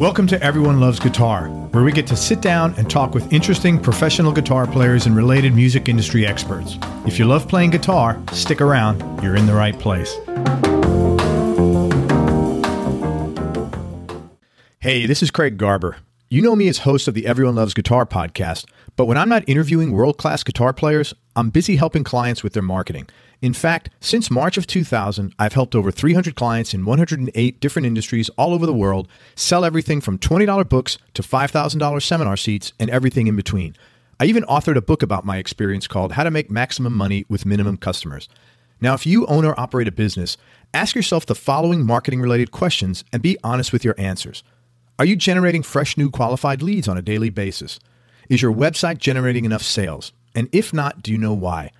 Welcome to Everyone Loves Guitar, where we get to sit down and talk with interesting professional guitar players and related music industry experts. If you love playing guitar, stick around, you're in the right place. Hey, this is Craig Garber. You know me as host of the Everyone Loves Guitar podcast, but when I'm not interviewing world class guitar players, I'm busy helping clients with their marketing. In fact, since March of 2000, I've helped over 300 clients in 108 different industries all over the world sell everything from $20 books to $5,000 seminar seats and everything in between. I even authored a book about my experience called How to Make Maximum Money with Minimum Customers. Now, if you own or operate a business, ask yourself the following marketing related questions and be honest with your answers. Are you generating fresh new qualified leads on a daily basis? Is your website generating enough sales? And if not, do you know why?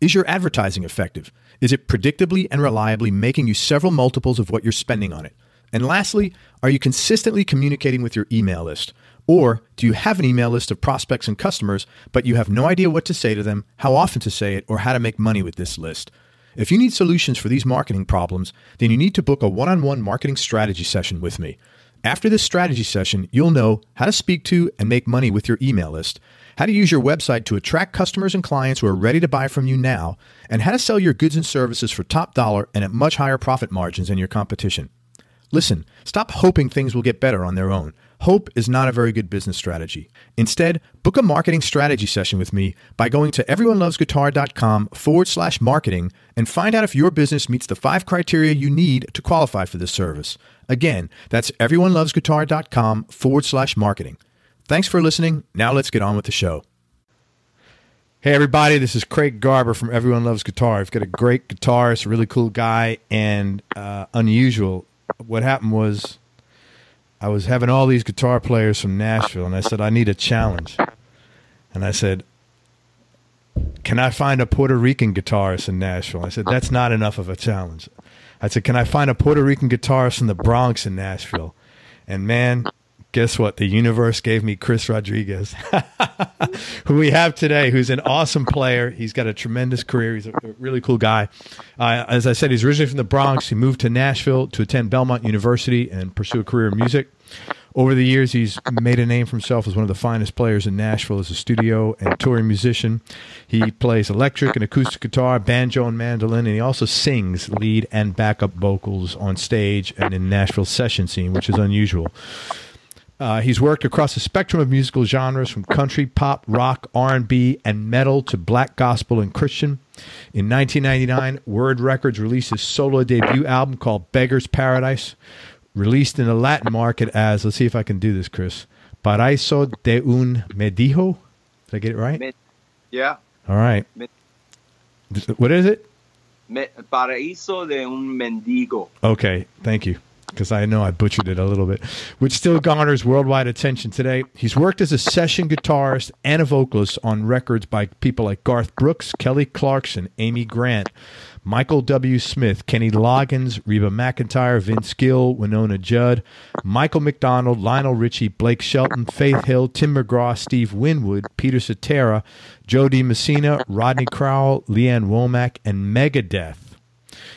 Is your advertising effective? Is it predictably and reliably making you several multiples of what you're spending on it? And lastly, are you consistently communicating with your email list? Or do you have an email list of prospects and customers, but you have no idea what to say to them, how often to say it, or how to make money with this list? If you need solutions for these marketing problems, then you need to book a one on one marketing strategy session with me. After this strategy session, you'll know how to speak to and make money with your email list how to use your website to attract customers and clients who are ready to buy from you now, and how to sell your goods and services for top dollar and at much higher profit margins than your competition. Listen, stop hoping things will get better on their own. Hope is not a very good business strategy. Instead, book a marketing strategy session with me by going to everyonelovesguitar.com forward slash marketing and find out if your business meets the five criteria you need to qualify for this service. Again, that's everyonelovesguitar.com forward slash marketing. Thanks for listening. Now let's get on with the show. Hey, everybody, this is Craig Garber from Everyone Loves Guitar. I've got a great guitarist, a really cool guy, and uh, unusual. What happened was I was having all these guitar players from Nashville, and I said, I need a challenge. And I said, Can I find a Puerto Rican guitarist in Nashville? I said, That's not enough of a challenge. I said, Can I find a Puerto Rican guitarist in the Bronx in Nashville? And man, guess what? The universe gave me Chris Rodriguez, who we have today, who's an awesome player. He's got a tremendous career. He's a really cool guy. Uh, as I said, he's originally from the Bronx. He moved to Nashville to attend Belmont University and pursue a career in music. Over the years, he's made a name for himself as one of the finest players in Nashville as a studio and touring musician. He plays electric and acoustic guitar, banjo, and mandolin, and he also sings lead and backup vocals on stage and in Nashville session scene, which is unusual. Uh, he's worked across a spectrum of musical genres from country, pop, rock, R&B, and metal to black gospel and Christian. In 1999, Word Records released his solo debut album called Beggar's Paradise, released in the Latin market as, let's see if I can do this, Chris, Paraíso de un Mendigo. Did I get it right? Yeah. All right. What is it? Paraíso de un Mendigo. Okay, thank you because I know I butchered it a little bit, which still garners worldwide attention today. He's worked as a session guitarist and a vocalist on records by people like Garth Brooks, Kelly Clarkson, Amy Grant, Michael W. Smith, Kenny Loggins, Reba McEntire, Vince Gill, Wynonna Judd, Michael McDonald, Lionel Richie, Blake Shelton, Faith Hill, Tim McGraw, Steve Winwood, Peter Cetera, Jo Dee Messina, Rodney Crowell, Lee Ann Womack, and Megadeth.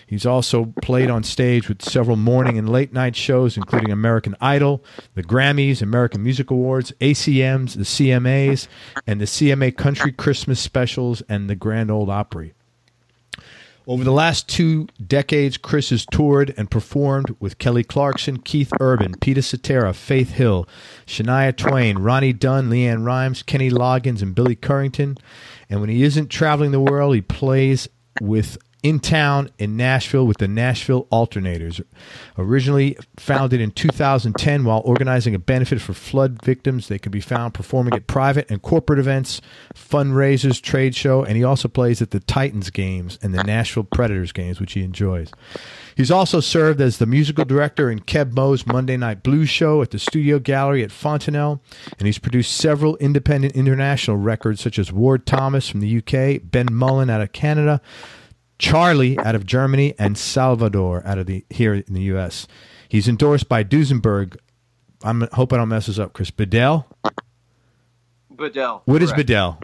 He's also played on stage with several morning and late night shows, including American Idol, the Grammys, American Music Awards, ACMs, the CMAs, and the CMA Country Christmas Specials and the Grand Ole Opry. Over the last two decades, Chris has toured and performed with Kelly Clarkson, Keith Urban, Peter Cetera, Faith Hill, Shania Twain, Ronnie Dunn, LeAnn Rimes, Kenny Loggins, and Billy Currington. And when he isn't traveling the world, he plays with in town in Nashville with the Nashville Alternators. Originally founded in 2010 while organizing a benefit for flood victims, they can be found performing at private and corporate events, fundraisers, trade show, and he also plays at the Titans games and the Nashville Predators games, which he enjoys. He's also served as the musical director in Keb Mo's Monday Night Blues show at the Studio Gallery at Fontanel, and he's produced several independent international records such as Ward Thomas from the UK, Ben Mullen out of Canada, Charlie out of Germany, and Salvador out of the here in the U.S. He's endorsed by Duesenberg. I'm hoping I don't mess this up, Chris. Bedell. Bedell. What is Bedell?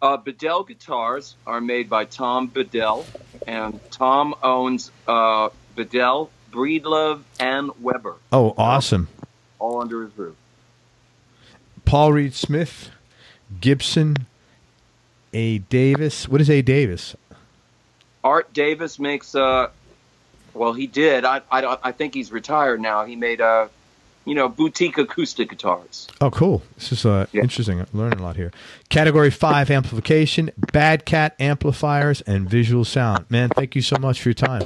Uh, Bedell guitars are made by Tom Bedell, and Tom owns uh, Bedell, Breedlove, and Weber. Oh, awesome! all under his roof. Paul Reed Smith, Gibson, A. Davis. What is A. Davis? Art Davis makes a. well he did. I I, I think he's retired now. He made a, you know boutique acoustic guitars. Oh, cool. This is uh, Yeah. interesting. I'm learning a lot here. Category five amplification, Bad Cat amplifiers, and visual sound. Man, thank you so much for your time.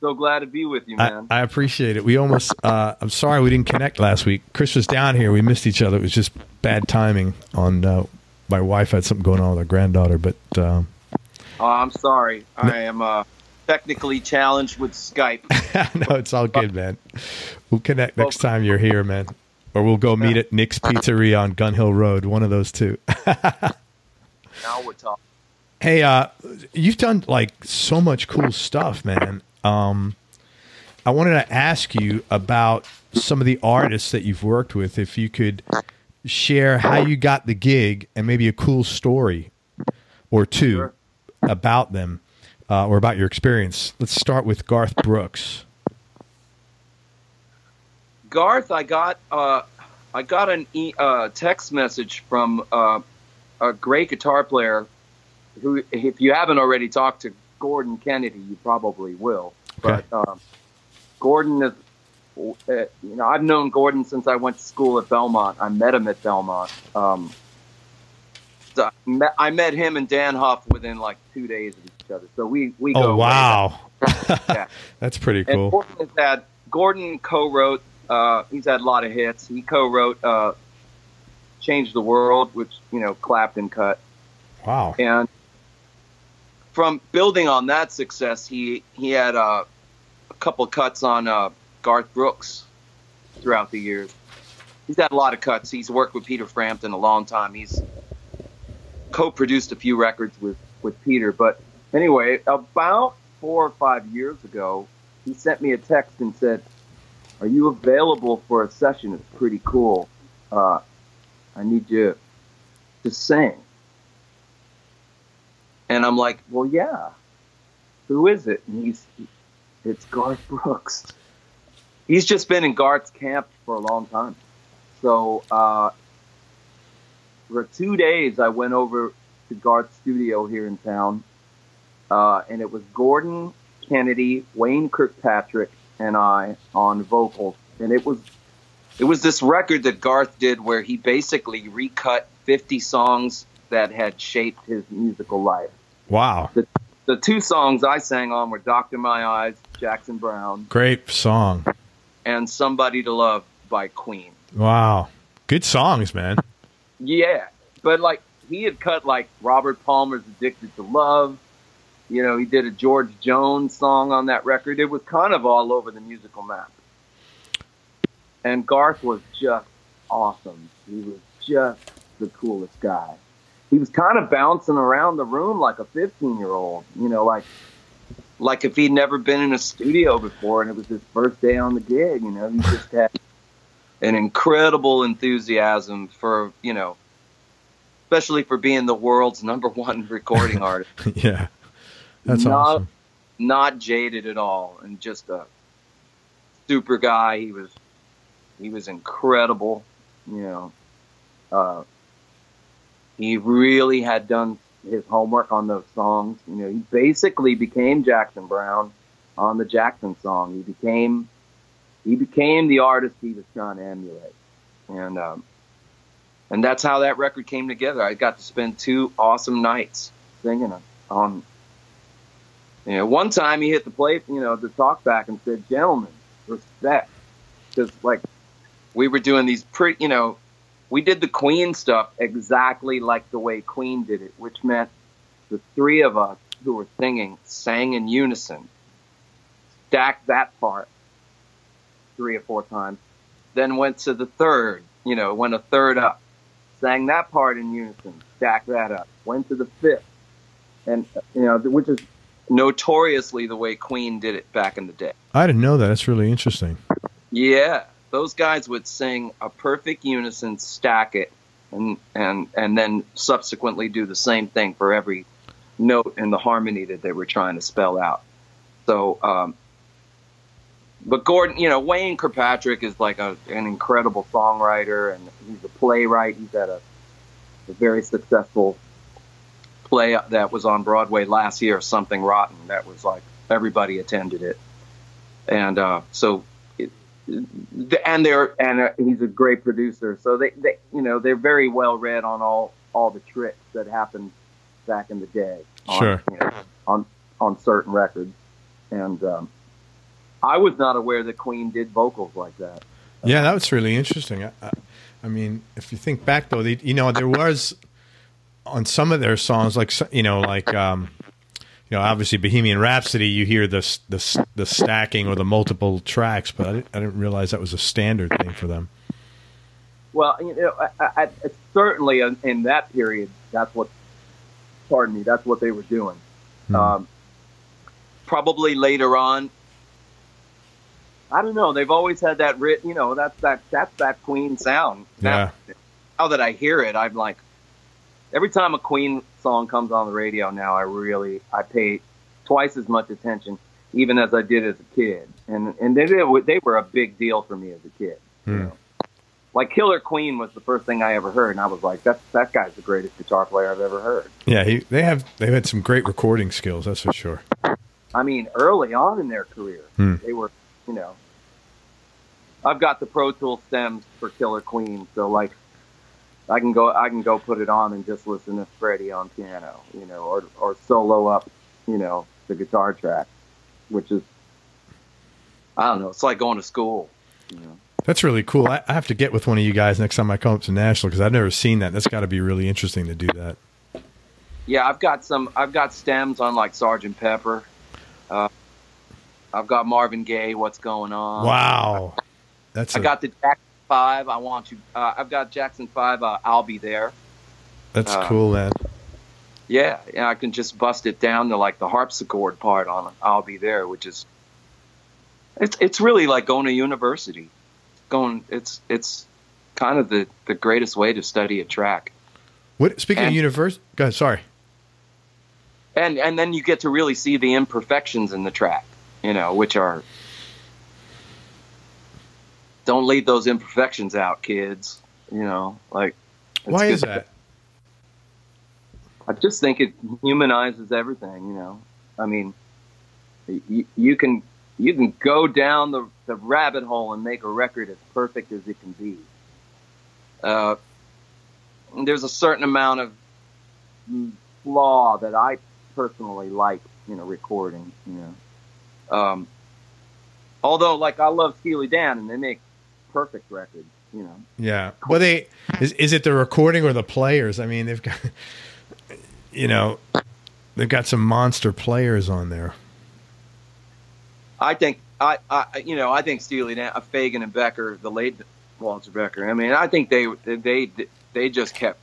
So glad to be with you, I, man. I appreciate it. We almost, uh, I'm sorry we didn't connect last week. Chris was down here. We missed each other. It was just bad timing on, uh, my wife had something going on with her granddaughter, but, um, oh, I'm sorry. I am uh technically challenged with Skype. no, it's all good, man. We'll connect next time you're here, man. Or we'll go meet at Nick's Pizzeria on Gun Hill Road. One of those two. Now we're talking. Hey, uh, you've done like so much cool stuff, man. Um, I wanted to ask you about some of the artists that you've worked with. If you could share how you got the gig and maybe a cool story or two Sure. About them uh, or about your experience. Let's start with Garth Brooks. Garth, I got uh, I got an e- uh, text message from uh, a great guitar player who, if you haven't already talked to Gordon Kennedy, you probably will. Okay. But um, Gordon is, uh, you know, I've known Gordon since I went to school at Belmont. I met him at Belmont. Um, I, met, I met him and Dann Huff within like two days of each other. So we we go Oh, wow. Yeah. That's pretty And cool. Gordon has had Gordon co-wrote. Uh, he's had a lot of hits. He co-wrote uh, "Change the World," which you know Clapton cut, Wow. and from building on that success, he he had uh, a couple cuts on uh, Garth Brooks throughout the years. He's had a lot of cuts. He's worked with Peter Frampton a long time. He's co-produced a few records with with Peter. But anyway, about four or five years ago, he sent me a text and said, "Are you available for a session? It's pretty cool. Uh, I need you to sing." And I'm like, "Well, yeah. Who is it?" And he's, "It's Garth Brooks." He's just been in Garth's camp for a long time. So uh, for two days, I went over to Garth's studio here in town, uh, and it was Gordon Kennedy, Wayne Kirkpatrick, and I on vocals, and it was it was this record that Garth did where he basically recut 50 songs that had shaped his musical life. Wow. The two songs I sang on were "Doctor My Eyes," Jackson Browne, Great song. and "Somebody to Love" by Queen. Wow. Good songs, man. Yeah, but like he had cut like Robert Palmer's "Addicted to Love." You know, he did a George Jones song on that record. It was kind of all over the musical map. And Garth was just awesome. He was just the coolest guy. He was kind of bouncing around the room like a 15 year old. You know, like like if he'd never been in a studio before and it was his first day on the gig. You know, he just had an incredible enthusiasm for you know especially for being the world's number one recording artist. Yeah. That's Not- awesome. not jaded at all and just a super guy. He was he was incredible you know. Uh he really had done his homework on those songs. You know he basically became jackson browne on the jackson song. He became he became the artist he was trying to emulate. And um and that's how that record came together. I got to spend two awesome nights singing on you know, one time he hit the plate, you know, the talk back and said, "Gentlemen, respect," because like we were doing these pretty, you know, we did the Queen stuff exactly like the way Queen did it, which meant the three of us who were singing sang in unison, stacked that part three or four times, then went to the third, you know, went a third up, sang that part in unison, stacked that up, went to the fifth, and you know, which is notoriously the way Queen did it back in the day. I didn't know that. That's really interesting. Yeah, those guys would sing a perfect unison, stack it, and and and then subsequently do the same thing for every note in the harmony that they were trying to spell out. So um, but Gordon, you know, Wayne Kirkpatrick is like a, an incredible songwriter, and he's a playwright. He's had a, a very successful play that was on Broadway last year, Something Rotten. That was like everybody attended it, and uh, so. It, and they're and uh, he's a great producer, so they, they you know they're very well read on all all the tricks that happened back in the day. On, Sure. you know, on on certain records, and um, I was not aware that Queen did vocals like that. Yeah, that was really interesting. I, I, mean, if you think back though, they, you know, there was on some of their songs, like you know, like um, you know, obviously Bohemian Rhapsody, you hear the the the stacking or the multiple tracks, but I didn't, I didn't realize that was a standard thing for them. Well, you know, I, I, certainly in, in that period, that's what. Pardon me. That's what they were doing. Hmm. Um, probably later on. I don't know. They've always had that writ. You know, that's that that's that Queen sound. Now, now that I hear it, I'm like, every time a Queen song comes on the radio now, I really I pay twice as much attention, even as I did as a kid. And and they they were, a big deal for me as a kid. You Hmm. know? Like Killer Queen was the first thing I ever heard, and I was like, "That that guy's the greatest guitar player I've ever heard." Yeah, he, they have they've had some great recording skills, that's for sure. I mean, early on in their career, Hmm. they were, you know. I've got the Pro Tool stems for Killer Queen, so like, I can go, I can go put it on and just listen to Freddie on piano, you know, or or solo up, you know, the guitar track, which is, I don't know, it's like going to school, you know. That's really cool. I, I have to get with one of you guys next time I come up to Nashville because I've never seen that. That's got to be really interesting to do that. Yeah, I've got some. I've got stems on like Sergeant Pepper. Uh, I've got Marvin Gaye. What's going on? Wow, that's I a- got the Jackson Five. I want you. Uh, I've got Jackson Five. Uh, I'll be there. that's uh, cool, man. Yeah, yeah. I can just bust it down to like the harpsichord part on. I'll be there, which is. It's it's really like going to university. Going. It's it's kind of the the greatest way to study a track. What speaking of and- universe? Go ahead. Sorry. and and then you get to really see the imperfections in the track you know which are don't leave those imperfections out kids you know like it's Why is that? i just think it humanizes everything you know i mean you, you can you can go down the, the rabbit hole and make a record as perfect as it can be uh, there's a certain amount of flaw that I personally like in a recording, you know. Um, although, like, I love Steely Dan and they make perfect records, you know. Yeah. Well, they is is it the recording or the players? I mean, they've got you know they've got some monster players on there. I think, I, I you know, I think Steely Dan, uh, Fagen and Becker, the late Walter Becker, I mean, I think they, they, they just kept,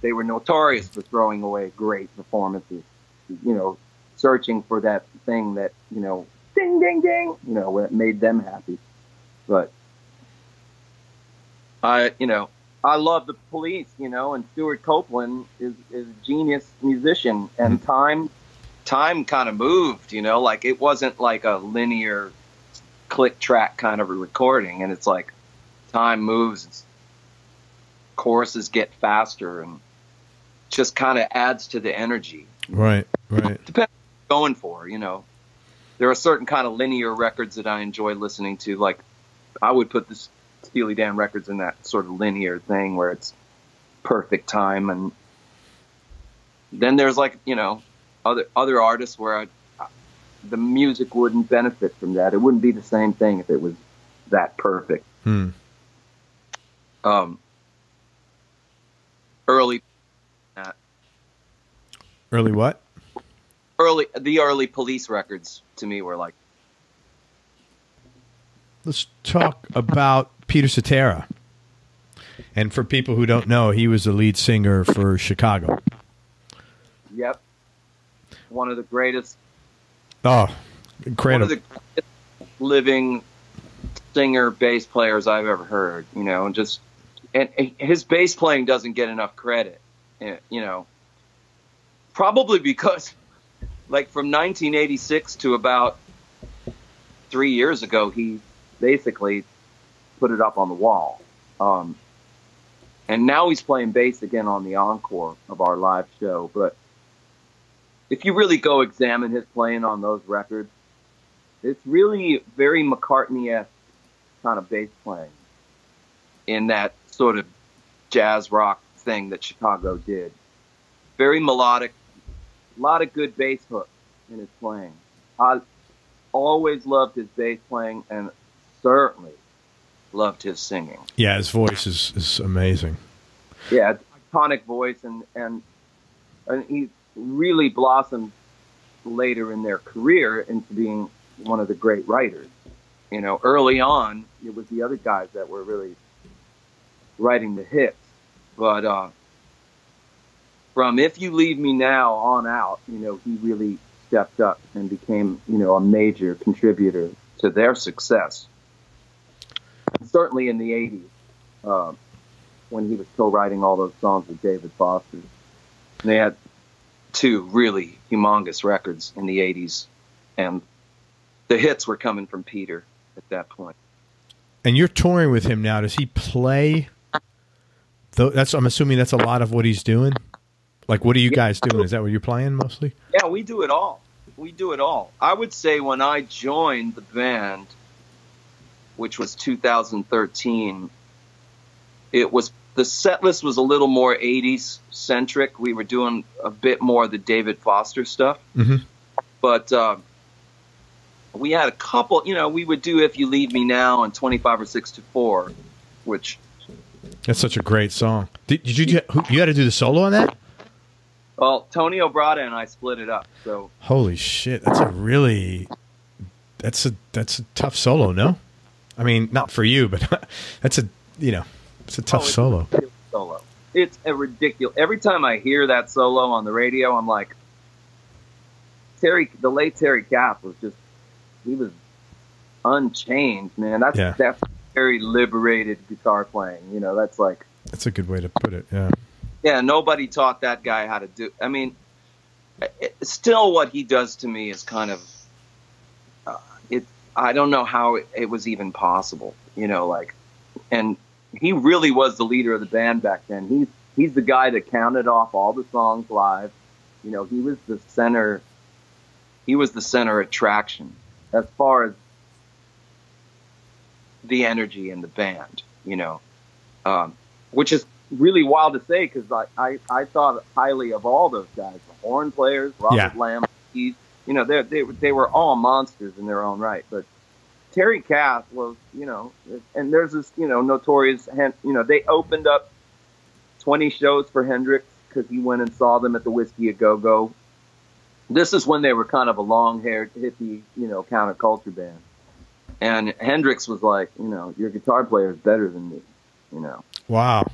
they were notorious for throwing away great performances, you know, searching for that thing that, you know, ding, ding, ding, you know, that made them happy. But I, you know, I love the police, you know, and Stewart Copeland is, is a genius musician and mm-hmm. time, time kind of moved, you know, like it wasn't like a linear click track kind of a recording. And it's like time moves, choruses get faster and just kind of adds to the energy Right. Right. what going for, you know. There are certain kind of linear records that I enjoy listening to. Like I would put the Steely Dan records in that sort of linear thing where it's perfect time and then there's like, you know, other other artists where I, the music wouldn't benefit from that. It wouldn't be the same thing if it was that perfect. Hmm. Um early Early what? Early the early police records to me were like Let's talk about Peter Cetera. And for people who don't know, he was the lead singer for Chicago. Yep. One of the greatest, Oh, one incredible! of the greatest living singer bass players I've ever heard. You know, and just and his bass playing doesn't get enough credit. eh, You know, probably because, like, from 1986 to about three years ago, he basically put it up on the wall. Um, and now he's playing bass again on the encore of our live show. But if you really go examine his playing on those records, it's really very McCartney esque kind of bass playing in that sort of jazz rock thing that Chicago did. Very melodic, a lot of good bass hooks in his playing. I always loved his bass playing and certainly loved his singing. Yeah, his voice is, is amazing. Yeah, iconic voice, and, and and he really blossomed later in their career into being one of the great writers. You know, early on, it was the other guys that were really writing the hits. But uh, from If You Leave Me Now on out, you know, he really stepped up and became, you know, a major contributor to their success. Certainly in the 80s, uh, when he was still writing all those songs with David Foster. They had two really humongous records in the 80s, and the hits were coming from Peter at that point. And you're touring with him now. Does he play? That's I'm assuming that's a lot of what he's doing. Like, what are you guys doing? Is that what you're playing mostly? Yeah, we do it all. We do it all. I would say when I joined the band, which was 2013, it was the set list was a little more 80s centric. We were doing a bit more of the David Foster stuff. Mm-hmm. But uh, we had a couple, you know, we would do If You Leave Me Now and 25 or 6 to 4, which. That's such a great song. Did, did you you had to do the solo on that? Well, Tony Obrohta and I split it up. So holy shit, that's a really that's a that's a tough solo. No, I mean not for you, but that's a you know it's a tough oh, it's solo. A solo. It's a ridiculous. Every time I hear that solo on the radio, I'm like, Terry, the late Terry Kath was just he was unchained, man. That's yeah. that's very liberated guitar playing. You know, that's like that's a good way to put it. Yeah. Yeah, nobody taught that guy how to do. I mean, it, still, what he does to me is kind of uh, it. I don't know how it, it was even possible. You know, like, and he really was the leader of the band back then. He's he's the guy that counted off all the songs live. You know, he was the center. He was the center attraction as far as the energy in the band. You know, um, which is really wild to say because I, I I thought highly of all those guys, the horn players, Robert yeah. Lamb, you know, they they they were all monsters in their own right, but Terry Kath was, you know, and there's this, you know, notorious, you know, they opened up 20 shows for Hendrix because he went and saw them at the Whiskey a Go Go. This is when they were kind of a long haired hippie, you know, counterculture band. And Hendrix was like, you know, your guitar player is better than me, you know. Wow.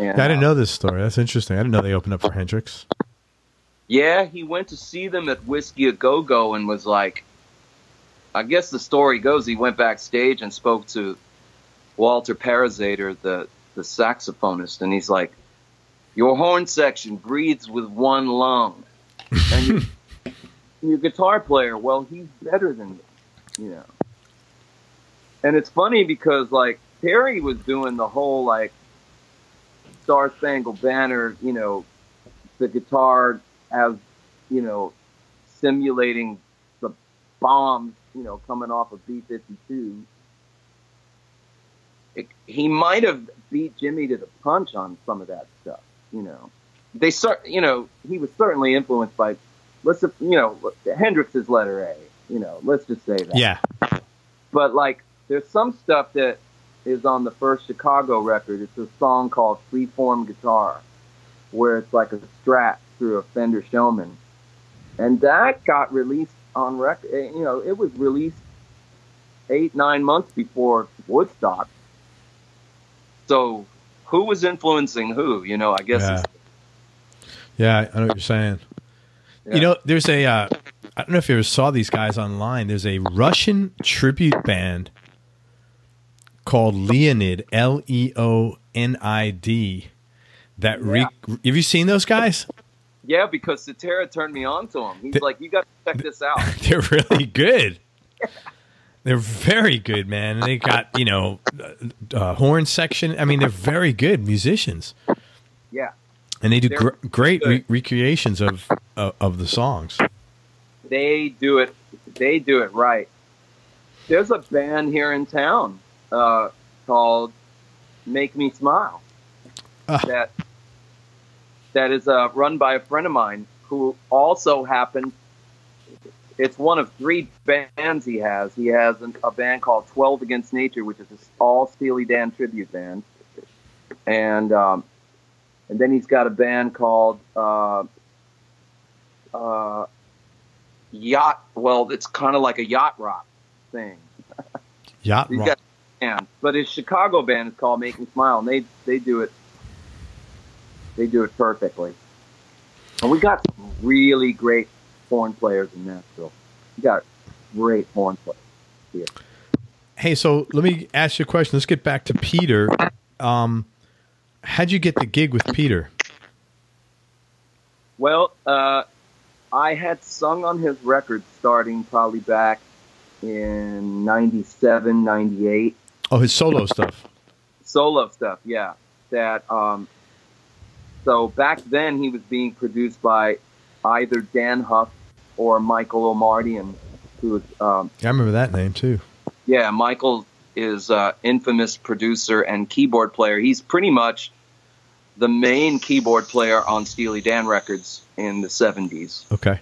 And, yeah, I didn't know this story. That's interesting. I didn't know they opened up for Hendrix. Yeah, he went to see them at Whiskey a Go Go and was like, I guess the story goes he went backstage and spoke to Walter Parazaider, the the saxophonist, and he's like, "Your horn section breathes with one lung, and your, your guitar player, well, he's better than me, you know." And it's funny because like Terry was doing the whole like Star Spangled Banner, you know, the guitar as you know simulating the bombs you know, coming off of B-52. He might have beat Jimmy to the punch on some of that stuff, you know. They start, you know, he was certainly influenced by, let's, you know, Hendrix's letter A, you know, let's just say that. Yeah. But like, there's some stuff that is on the first Chicago record. It's a song called Freeform Guitar, where it's like a strat through a Fender Showman. And that got released on record. Eh, you know, it was released eight, nine months before Woodstock. So, who was influencing who? You know, I guess. Yeah, yeah I know what you're saying. Yeah. You know, there's a. Uh, I don't know if you ever saw these guys online. There's a Russian tribute band called Leonid, L E O N I D. That yeah. re- have you seen those guys? Yeah, because Cetera turned me on to him. He's like, "You got to check this out." They're really good. They're very good, man. They got you know uh, uh, horn section. I mean, they're very good musicians, Yeah, and they do gr- great re- recreations of uh, of the songs. they do it. They do it right. There's a band here in town uh, called Make Me Smile Ah. that that is uh, run by a friend of mine who also happens. It's one of three bands he has. He has an, a band called Twelve Against Nature, which is an all Steely Dan tribute band, and um, and then he's got a band called uh, uh, Yacht. Well, it's kind of like a yacht rock thing. Yacht rock. got band, but his Chicago band is called Make Me Smile, and they they do it. They do it perfectly. And we got some really great horn players in Nashville. We got great horn players here. Hey, so let me ask you a question. Let's get back to Peter. Um, how'd you get the gig with Peter? Well, uh, I had sung on his record starting probably back in 97, 98. Oh, his solo stuff. solo stuff, yeah. That um, so back then he was being produced by either Dann Huff or Michael Omartian, who was um, Yeah, I remember that name too. yeah, Michael is uh, infamous producer and keyboard player. He's pretty much the main keyboard player on Steely Dan records in the '70s. Okay.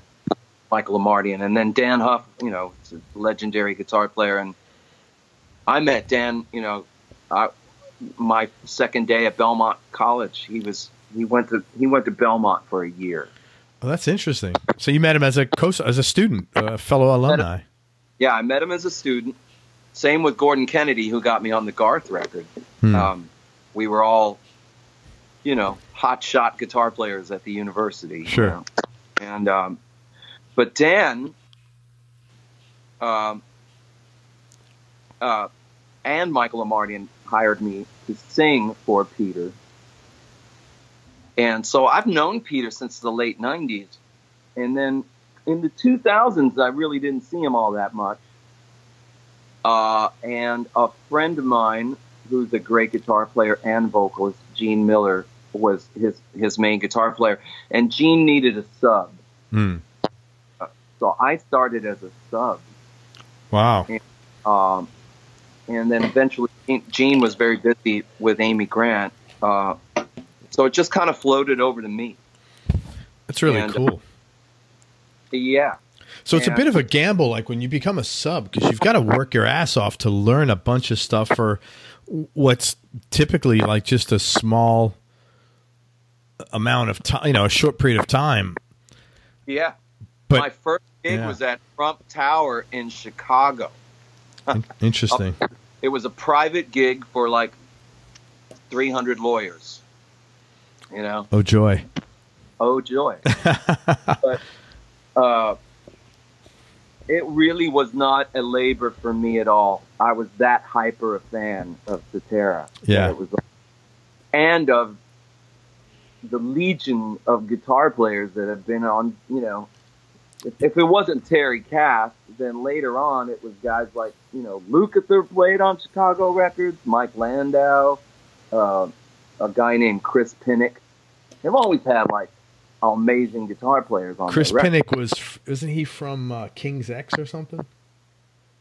Michael Omartian, and then Dan Huff, you know, legendary guitar player. And I met Dan, you know, I, my second day at Belmont College. He was he went to he went to Belmont for a year. Oh, that's interesting. So you met him as a co- as a student, a fellow alumni. Yeah, I met him as a student. Same with Gordon Kennedy, who got me on the Garth record. Hmm. Um, we were all, you know, hot shot guitar players at the university. you Sure. know. And um, but Dan, um, uh, and Michael Omartian hired me to sing for Peter. And so I've known Peter since the late '90s, and then in the 2000s, I really didn't see him all that much. Uh, and a friend of mine, who's a great guitar player and vocalist, Gene Miller, was his his main guitar player, and Gene needed a sub, Hmm. so I started as a sub. Wow. Um, and then eventually, Gene was very busy with Amy Grant, uh, so it just kind of floated over to me. That's really And- cool. Yeah, So it's a bit of a gamble, like when you become a sub, because you've got to work your ass off to learn a bunch of stuff for what's typically like just a small amount of time, you know, a short period of time. yeah. But My first gig yeah. was at Trump Tower in Chicago. In- interesting. It was a private gig for like 300 lawyers. You know, Oh joy. oh joy. but uh, it really was not a labor for me at all. I was that hyper a fan of Cetera. Yeah. It was, and of the legion of guitar players that have been on, you know, if, it wasn't Terry Kath, then later on it was guys like, you know, Lukather played on Chicago Records, Mike Landau, uh, a guy named Chris Pinnick. They've always had like amazing guitar players on Chris. Pinnick was, isn't he from uh, King's X or something?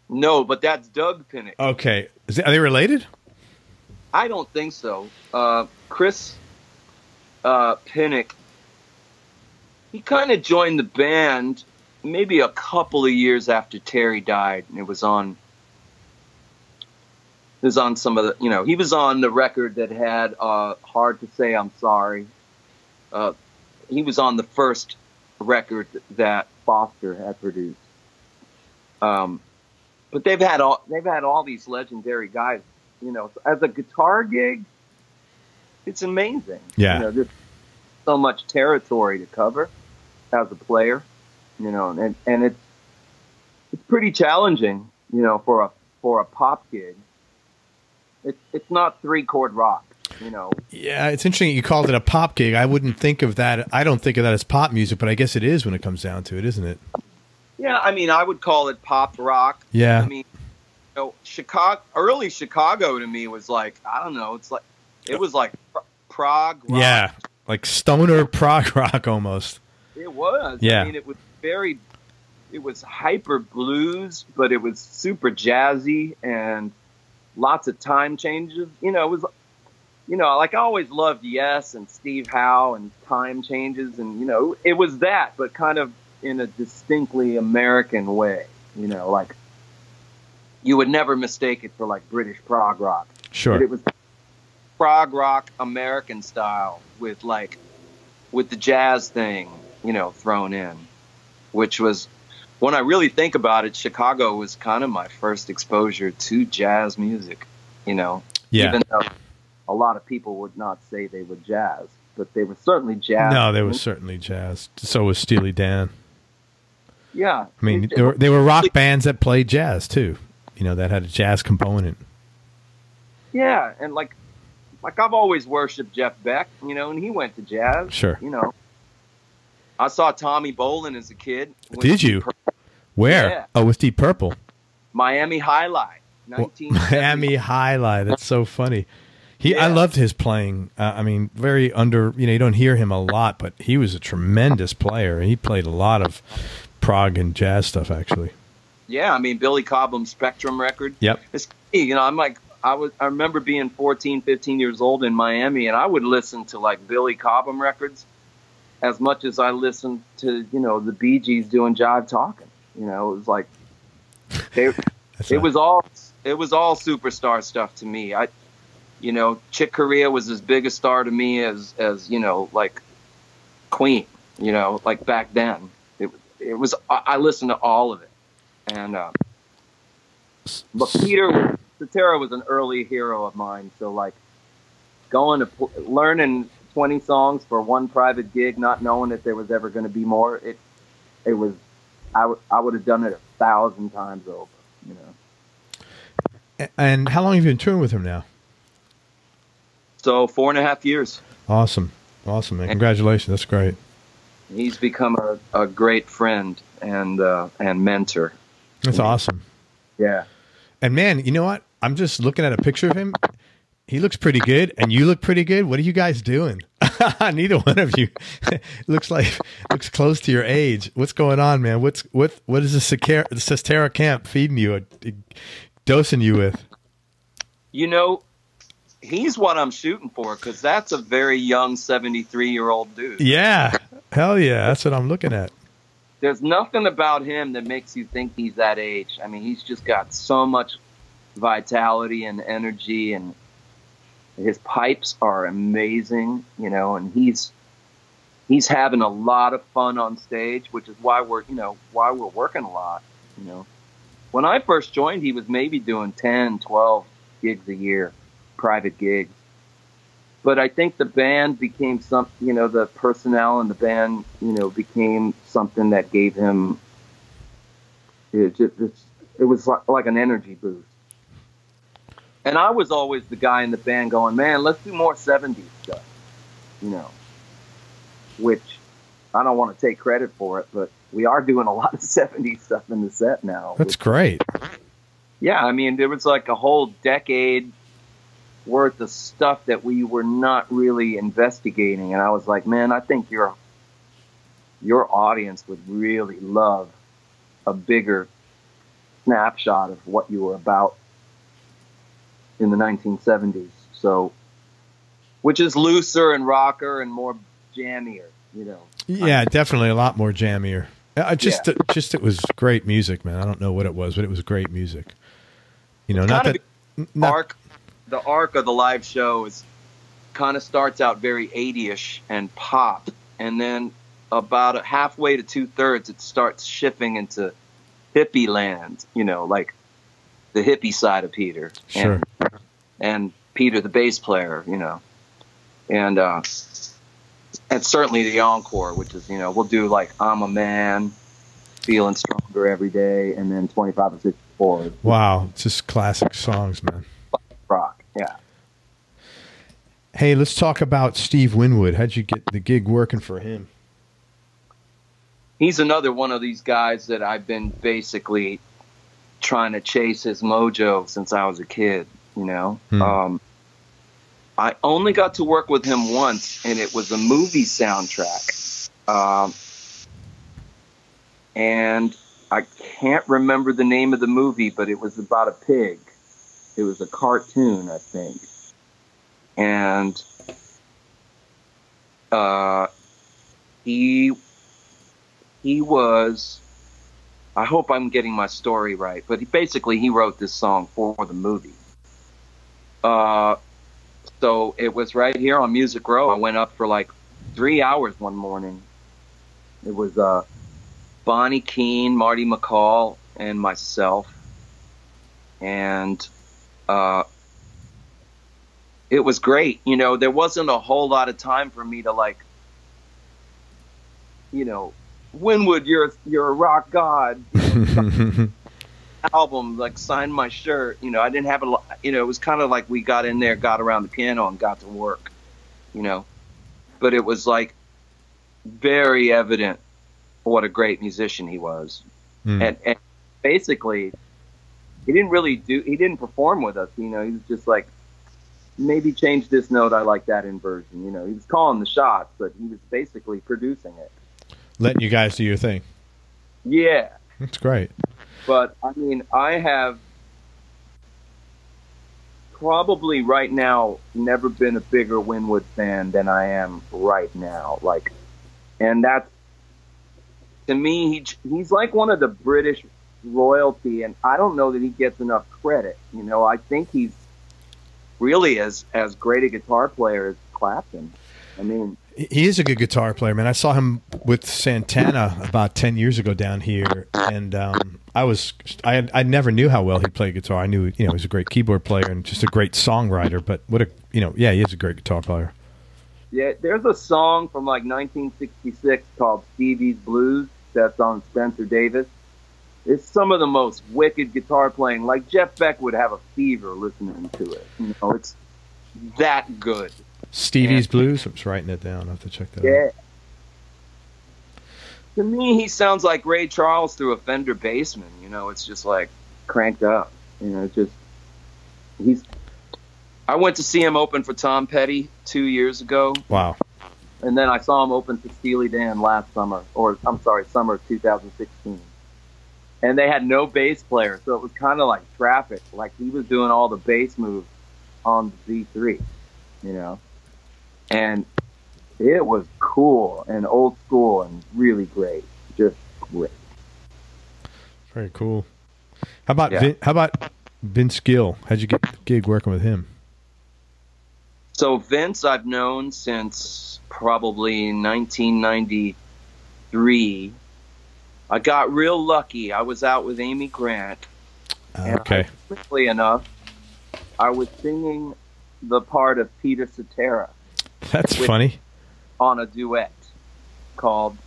No, but that's Doug Pinnick. Okay. It, are they related? I don't think so. Uh, Chris uh, Pinnick, he kind of joined the band maybe a couple of years after Terry died, and it was on. It was on some of the, you know, he was on the record that had uh, "Hard to Say I'm Sorry." Uh, he was on the first record that Foster had produced. Um, but they've had all they've had all these legendary guys you know, as a guitar gig, it's amazing. Yeah. You know, so much territory to cover as a player, you know, and, and it's, it's pretty challenging, you know, for a, for a pop gig. It's, it's not three chord rock, you know. Yeah, it's interesting you called it a pop gig. I wouldn't think of that. I don't think of that as pop music, but I guess it is when it comes down to it, isn't it? Yeah. I mean, I would call it pop rock. Yeah. I mean, you know, Chicago, early Chicago to me was like, I don't know, it's like, it was like pr- prog rock. Yeah, like stoner prog rock almost. It was. Yeah. I mean, it was very, it was hyper blues, but it was super jazzy and lots of time changes. You know, it was, you know, like I always loved Yes and Steve Howe and time changes. And, you know, it was that, but kind of in a distinctly American way, you know, like you would never mistake it for like British prog rock. But Sure. it was prog rock American style with like with the jazz thing, you know, thrown in, which was when I really think about it, Chicago was kind of my first exposure to jazz music, you know. Yeah. Even though a lot of people would not say they were jazz, but they were certainly jazz. No, they were certainly jazz. So was Steely Dan. Yeah. I mean, they were, they were rock bands that played jazz too. You know, that had a jazz component. Yeah, and like, like I've always worshipped Jeff Beck, you know, and he went to jazz. Sure. You know, I saw Tommy Bolin as a kid. Did you? Where? Yeah. Oh, with Deep Purple. Miami Highlight, Well, 19 Miami Highlight. That's so funny. He, I loved his playing. Uh, I mean, very under. You know, you don't hear him a lot, but he was a tremendous player. He played a lot of prog and jazz stuff. Actually. Yeah, I mean Billy Cobham's Spectrum record. Yep. It's you know I'm like I was I remember being 14, 15 years old in Miami, and I would listen to like Billy Cobham records as much as I listened to you know the Bee Gees doing Jive Talking. You know, it was like they it a- was all it was all superstar stuff to me. I, you know, Chick Corea was as big a star to me as as you know like Queen. You know, like back then. It it was I, I listened to all of it, and uh, but Peter Cetera was an early hero of mine. So like going to pl- learning twenty songs for one private gig, not knowing if there was ever going to be more. It it was I would I would have done it a thousand times over. You know. And how long have you been touring with him now? So four and a half years. Awesome, awesome, man! Congratulations. That's great. He's become a, a great friend and uh, and mentor. That's awesome. Yeah. And man, you know what? I'm just looking at a picture of him. He looks pretty good, and you look pretty good. What are you guys doing? Neither one of you looks like looks close to your age. What's going on, man? What's what? What is the Cetera camp feeding you, uh, dosing you with? You know, he's what I'm shooting for because that's a very young 73 year old dude. Yeah, hell yeah, that's what I'm looking at. There's nothing about him that makes you think he's that age. I mean, he's just got so much vitality and energy, and his pipes are amazing. You know, and he's he's having a lot of fun on stage, which is why we're you know why we're working a lot. You know, when I first joined, he was maybe doing 10, 12 gigs a year, private gigs. But I think the band became some, you know, the personnel in the band, you know, became something that gave him. It just, it was like an energy boost. And I was always the guy in the band going, man, let's do more 70s stuff, you know, which I don't want to take credit for it, but we are doing a lot of 70s stuff in the set now. That's great. Yeah, I mean, there was like a whole decade worth of stuff that we were not really investigating, and I was like, man, I think your your audience would really love a bigger snapshot of what you were about in the 1970s. So, which is looser and rocker and more jammier, you know. Yeah, definitely a lot more jammier. I just, just it was great music, man. I don't know what it was, but it was great music. You know, not that. Not, arc the arc of the live show is kind of starts out very 80ish and pop and then about a halfway to two-thirds it starts shifting into hippie land you know like the hippie side of peter Sure. and, and peter the bass player you know and uh and certainly the encore which is you know we'll do like i'm a man feeling stronger every day and then 25 and 64 wow, just classic songs, man. rock yeah Hey, let's talk about Steve Winwood. How'd you get the gig working for him? he's another one of these guys that I've been basically trying to chase his mojo since I was a kid. You know, Hmm. um, I only got to work with him once, and it was a movie soundtrack. Um, and I can't remember the name of the movie, but it was about a pig. It was a cartoon, I think. And uh, he he was. I hope I'm getting my story right, but he, basically he wrote this song for the movie. Uh, so it was right here on Music Row. I went up for like three hours one morning. It was uh, Bonnie Keen, Marty McCall, and myself, and uh, it was great. You know, there wasn't a whole lot of time for me to like, you know, Winwood, you're you're a rock god. album, like sign my shirt. You know, I didn't have a lot. You know, it was kind of like we got in there, got around the piano, and got to work. You know, but it was like very evident what a great musician he was, Hmm. and, and basically, he didn't really do. He didn't perform with us. You know, he was just like. Maybe change this note. I like that inversion. You know, he was calling the shots, but he was basically producing it. Letting you guys do your thing. Yeah, That's great. but I mean, I have probably right now never been a bigger Winwood fan than I am right now. Like, and that's to me, he he's like one of the British royalty, and I don't know that he gets enough credit. You know, I think he's really as as great a guitar player as Clapton. I mean, He is a good guitar player, man. I saw him with Santana about ten years ago down here, and um, I was I I never knew how well he played guitar. I knew you know he was a great keyboard player and just a great songwriter. But what a you know yeah he is a great guitar player. Yeah, there's a song from like 1966 called Stevie's Blues that's on Spencer Davis. It's some of the most wicked guitar playing. Like Jeff Beck would have a fever listening to it. You know, it's that good. Stevie's Yeah. Blues. I was writing it down. I have to check that out. Yeah. To me, he sounds like Ray Charles through a Fender Bassman. You know, it's just like cranked up. You know, it's just he's. I went to see him open for Tom Petty two years ago. Wow. And then I saw him open for Steely Dan last summer, or I'm sorry, summer of 2016. And they had no bass player, so it was kind of like traffic. Like he was doing all the bass moves on the B3, you know. And it was cool and old school and really great, just great. Very cool. How about Yeah. Vin, how about Vince Gill? How'd you get the gig working with him? So Vince, I've known since probably 1993. I got real lucky. I was out with Amy Grant, And okay. Quickly enough, I was singing the part of Peter Cetera That's with- funny. on a duet called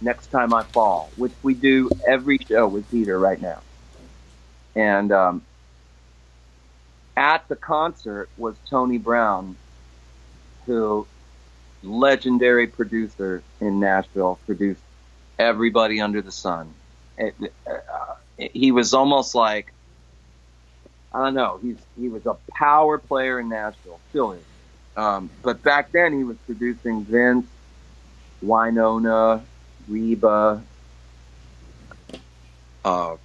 Next Time I Fall, which we do every show with Peter right now. And um, at the concert was Tony Brown, who legendary producer in Nashville, produced everybody under the sun. It, uh, he was almost like I don't know. He's he was a power player in Nashville, still is. Um, but back then he was producing Vince, Wynonna, Reba, uh,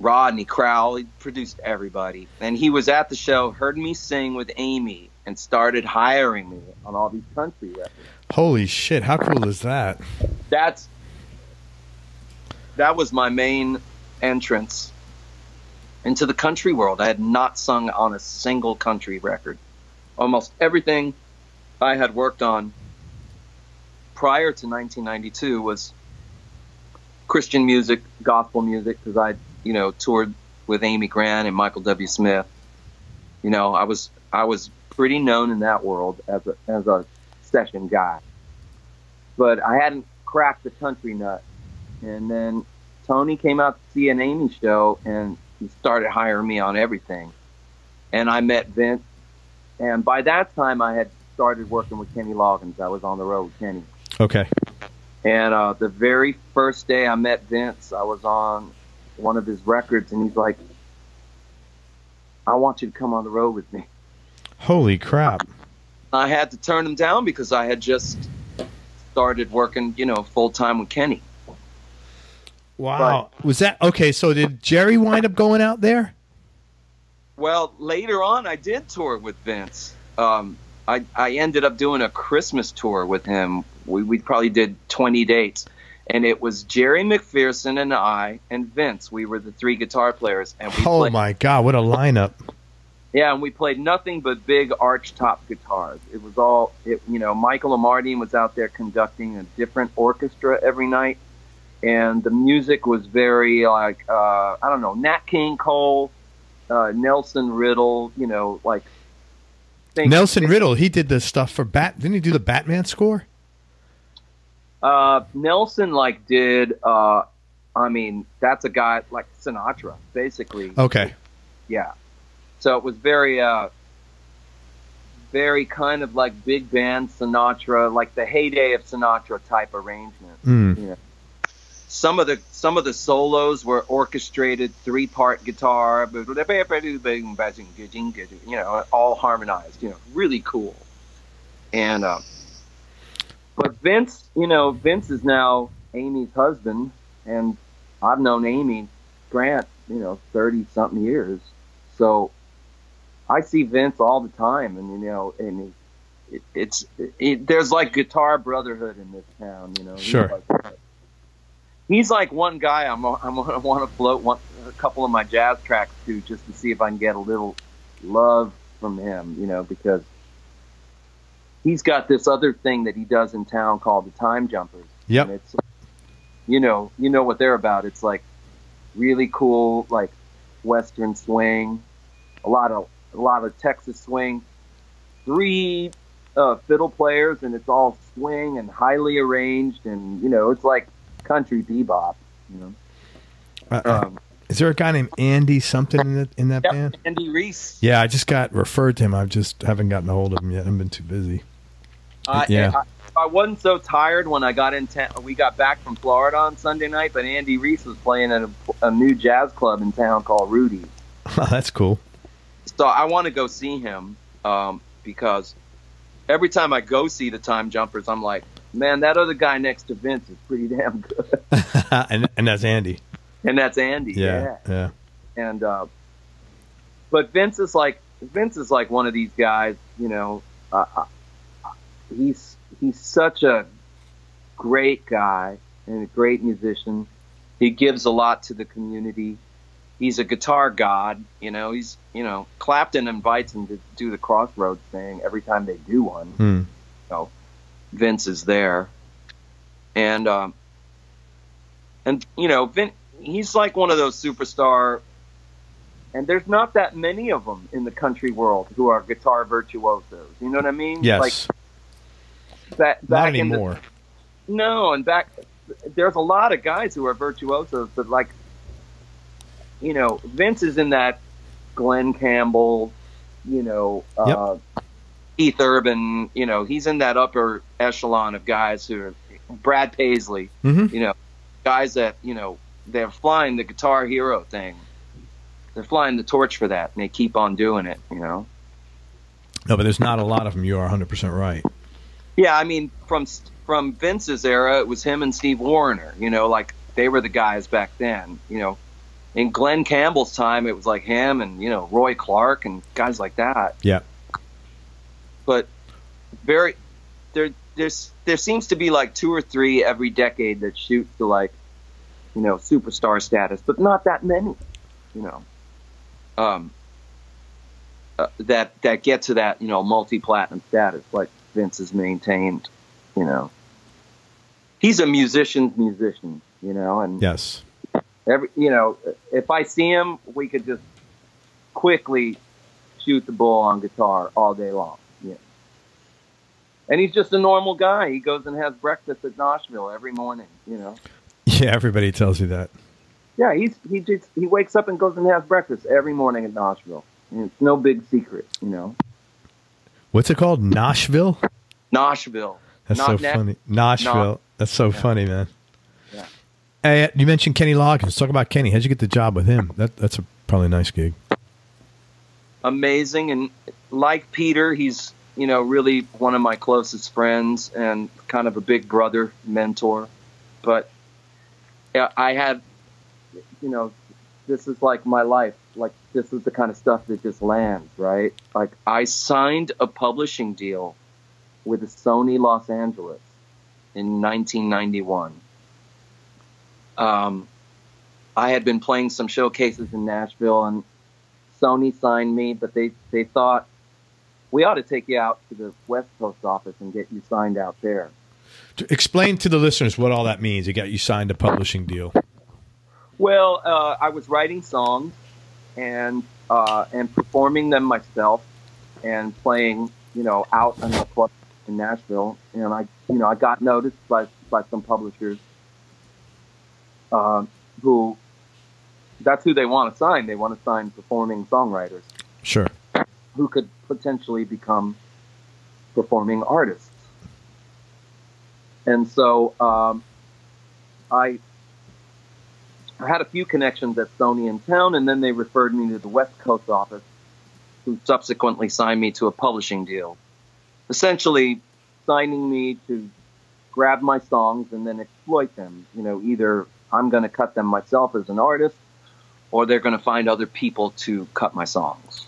Rodney Crowell. He produced everybody, and he was at the show, heard me sing with Amy, and started hiring me on all these country records. Holy shit! How cool is that? That's that was my main entrance into the country world. I had not sung on a single country record. Almost everything I had worked on prior to 1992 was Christian music, gospel music, because I, you know, toured with Amy Grant and Michael W. Smith. You know, I was I was pretty known in that world as a as a session guy, but I hadn't cracked the country nut. And then Tony came out to see an Amy show, and he started hiring me on everything. And I met Vince, and by that time I had started working with Kenny Loggins. I was on the road with Kenny. Okay. And uh, the very first day I met Vince, I was on one of his records, and he's like, "I want you to come on the road with me." Holy crap! I had to turn him down because I had just started working, you know, full time with Kenny. Wow, was that okay? So did Jerry wind up going out there? Well, later on, I did tour with Vince. Um, I I ended up doing a Christmas tour with him. We we probably did twenty dates, and it was Jerry McPherson and I and Vince. We were the three guitar players, and we Oh played, my god, what a lineup! yeah, and we played nothing but big archtop guitars. It was all, it, you know, Michael Omartian was out there conducting a different orchestra every night, and the music was very like, uh, I don't know, Nat King Cole, uh, Nelson Riddle, you know, like. think- Nelson Riddle, he did the stuff for Bat. Didn't he do the Batman score? Uh, Nelson like did. Uh, I mean, that's a guy like Sinatra, basically. Okay, Yeah. So it was very, uh, very kind of like big band Sinatra, like the heyday of Sinatra type arrangement. Mm. You know, some of the some of the solos were orchestrated, three part guitar, you know, all harmonized. You know, really cool. And uh, but Vince, you know, Vince is now Amy's husband, and I've known Amy Grant, you know, thirty something years. So I see Vince all the time, and you know, and it, it's it, there's like guitar brotherhood in this town. You know, Sure. like- He's like one guy I'm I'm gonna want to float one a couple of my jazz tracks to just to see if I can get a little love from him, you know, because he's got this other thing that he does in town called the Time Jumpers. Yep. And it's you know, you know what they're about. It's like really cool like western swing, a lot of a lot of Texas swing, three uh, fiddle players and it's all swing and highly arranged and you know, it's like country bebop, you know. Uh, uh, Um, is there a guy named Andy something in, the, in that yep, band? Andy Reiss. Yeah, I just got referred to him. I just haven't gotten a hold of him yet. I've been too busy. I, Yeah. I, I wasn't so tired when I got in town. We got back from Florida on Sunday night, but Andy Reiss was playing at a, a new jazz club in town called Rudy. That's cool. So I want to go see him um, because every time I go see the Time Jumpers, I'm like, man, that other guy next to Vince is pretty damn good, and and that's Andy. and that's Andy. Yeah, yeah. and uh, but Vince is like Vince is like one of these guys, you know. Uh, uh, he's he's such a great guy and a great musician. He gives a lot to the community. He's a guitar god, you know. He's you know Clapton invites him to do the Crossroads thing every time they do one. Hmm. So Vince is there, and um, and you know Vin, he's like one of those superstar. And there's not that many of them in the country world who are guitar virtuosos. You know what I mean? Yes. Like back, Not back the anymore. no, and back there's a lot of guys who are virtuosos, but like you know, Vince is in that Glen Campbell, you know, uh, Keith Urban, you know, he's in that upper echelon of guys who are Brad Paisley, Mhm. you know, guys that, you know, they're flying the guitar hero thing. They're flying the torch for that and they keep on doing it, you know. No, but there's not a lot of them. You are 100 percent right. Yeah, I mean, from from Vince's era, it was him and Steve Wariner. You know, like they were the guys back then. You know, in Glen Campbell's time, it was like him and you know Roy Clark and guys like that. Yeah. But very there there's there seems to be like two or three every decade that shoot to like you know superstar status, but not that many. You know, um, uh, that that get to that you know multi platinum status like Vince has maintained. You know, he's a musician's musician. You know, and Yes. every you know if I see him, we could just quickly shoot the bull on guitar all day long. And he's just a normal guy. He goes and has breakfast at Noshville every morning. You know. Yeah. Everybody tells you that. Yeah, he's he just he wakes up and goes and has breakfast every morning at Noshville. And it's no big secret, you know. What's it called? Noshville. Noshville. That's Not so funny. Noshville. That's so Yeah. funny, man. Yeah. Hey, you mentioned Kenny Loggins. Talk about Kenny. How'd you get the job with him? That that's a probably a nice gig. Amazing, and like Peter, he's you know really one of my closest friends and kind of a big brother mentor. But I had, you know, this is like my life. Like this is the kind of stuff that just lands, right? Like I signed a publishing deal with Sony Los Angeles in 1991. Um, I had been playing some showcases in Nashville, and Sony signed me, but they they thought we ought to take you out to the West Coast office and get you signed out there. Explain to the listeners what all that means. It got you signed a publishing deal. Well, uh, I was writing songs and uh, and performing them myself and playing, you know, out in the club in Nashville. And I, you know, I got noticed by by some publishers uh, who that's who they want to sign. They want to sign performing songwriters. Sure. Who could potentially become performing artists. And so um, I I had a few connections at Sony in town, and then they referred me to the West Coast office, who subsequently signed me to a publishing deal, essentially signing me to grab my songs and then exploit them. You know, either I'm going to cut them myself as an artist, or they're going to find other people to cut my songs.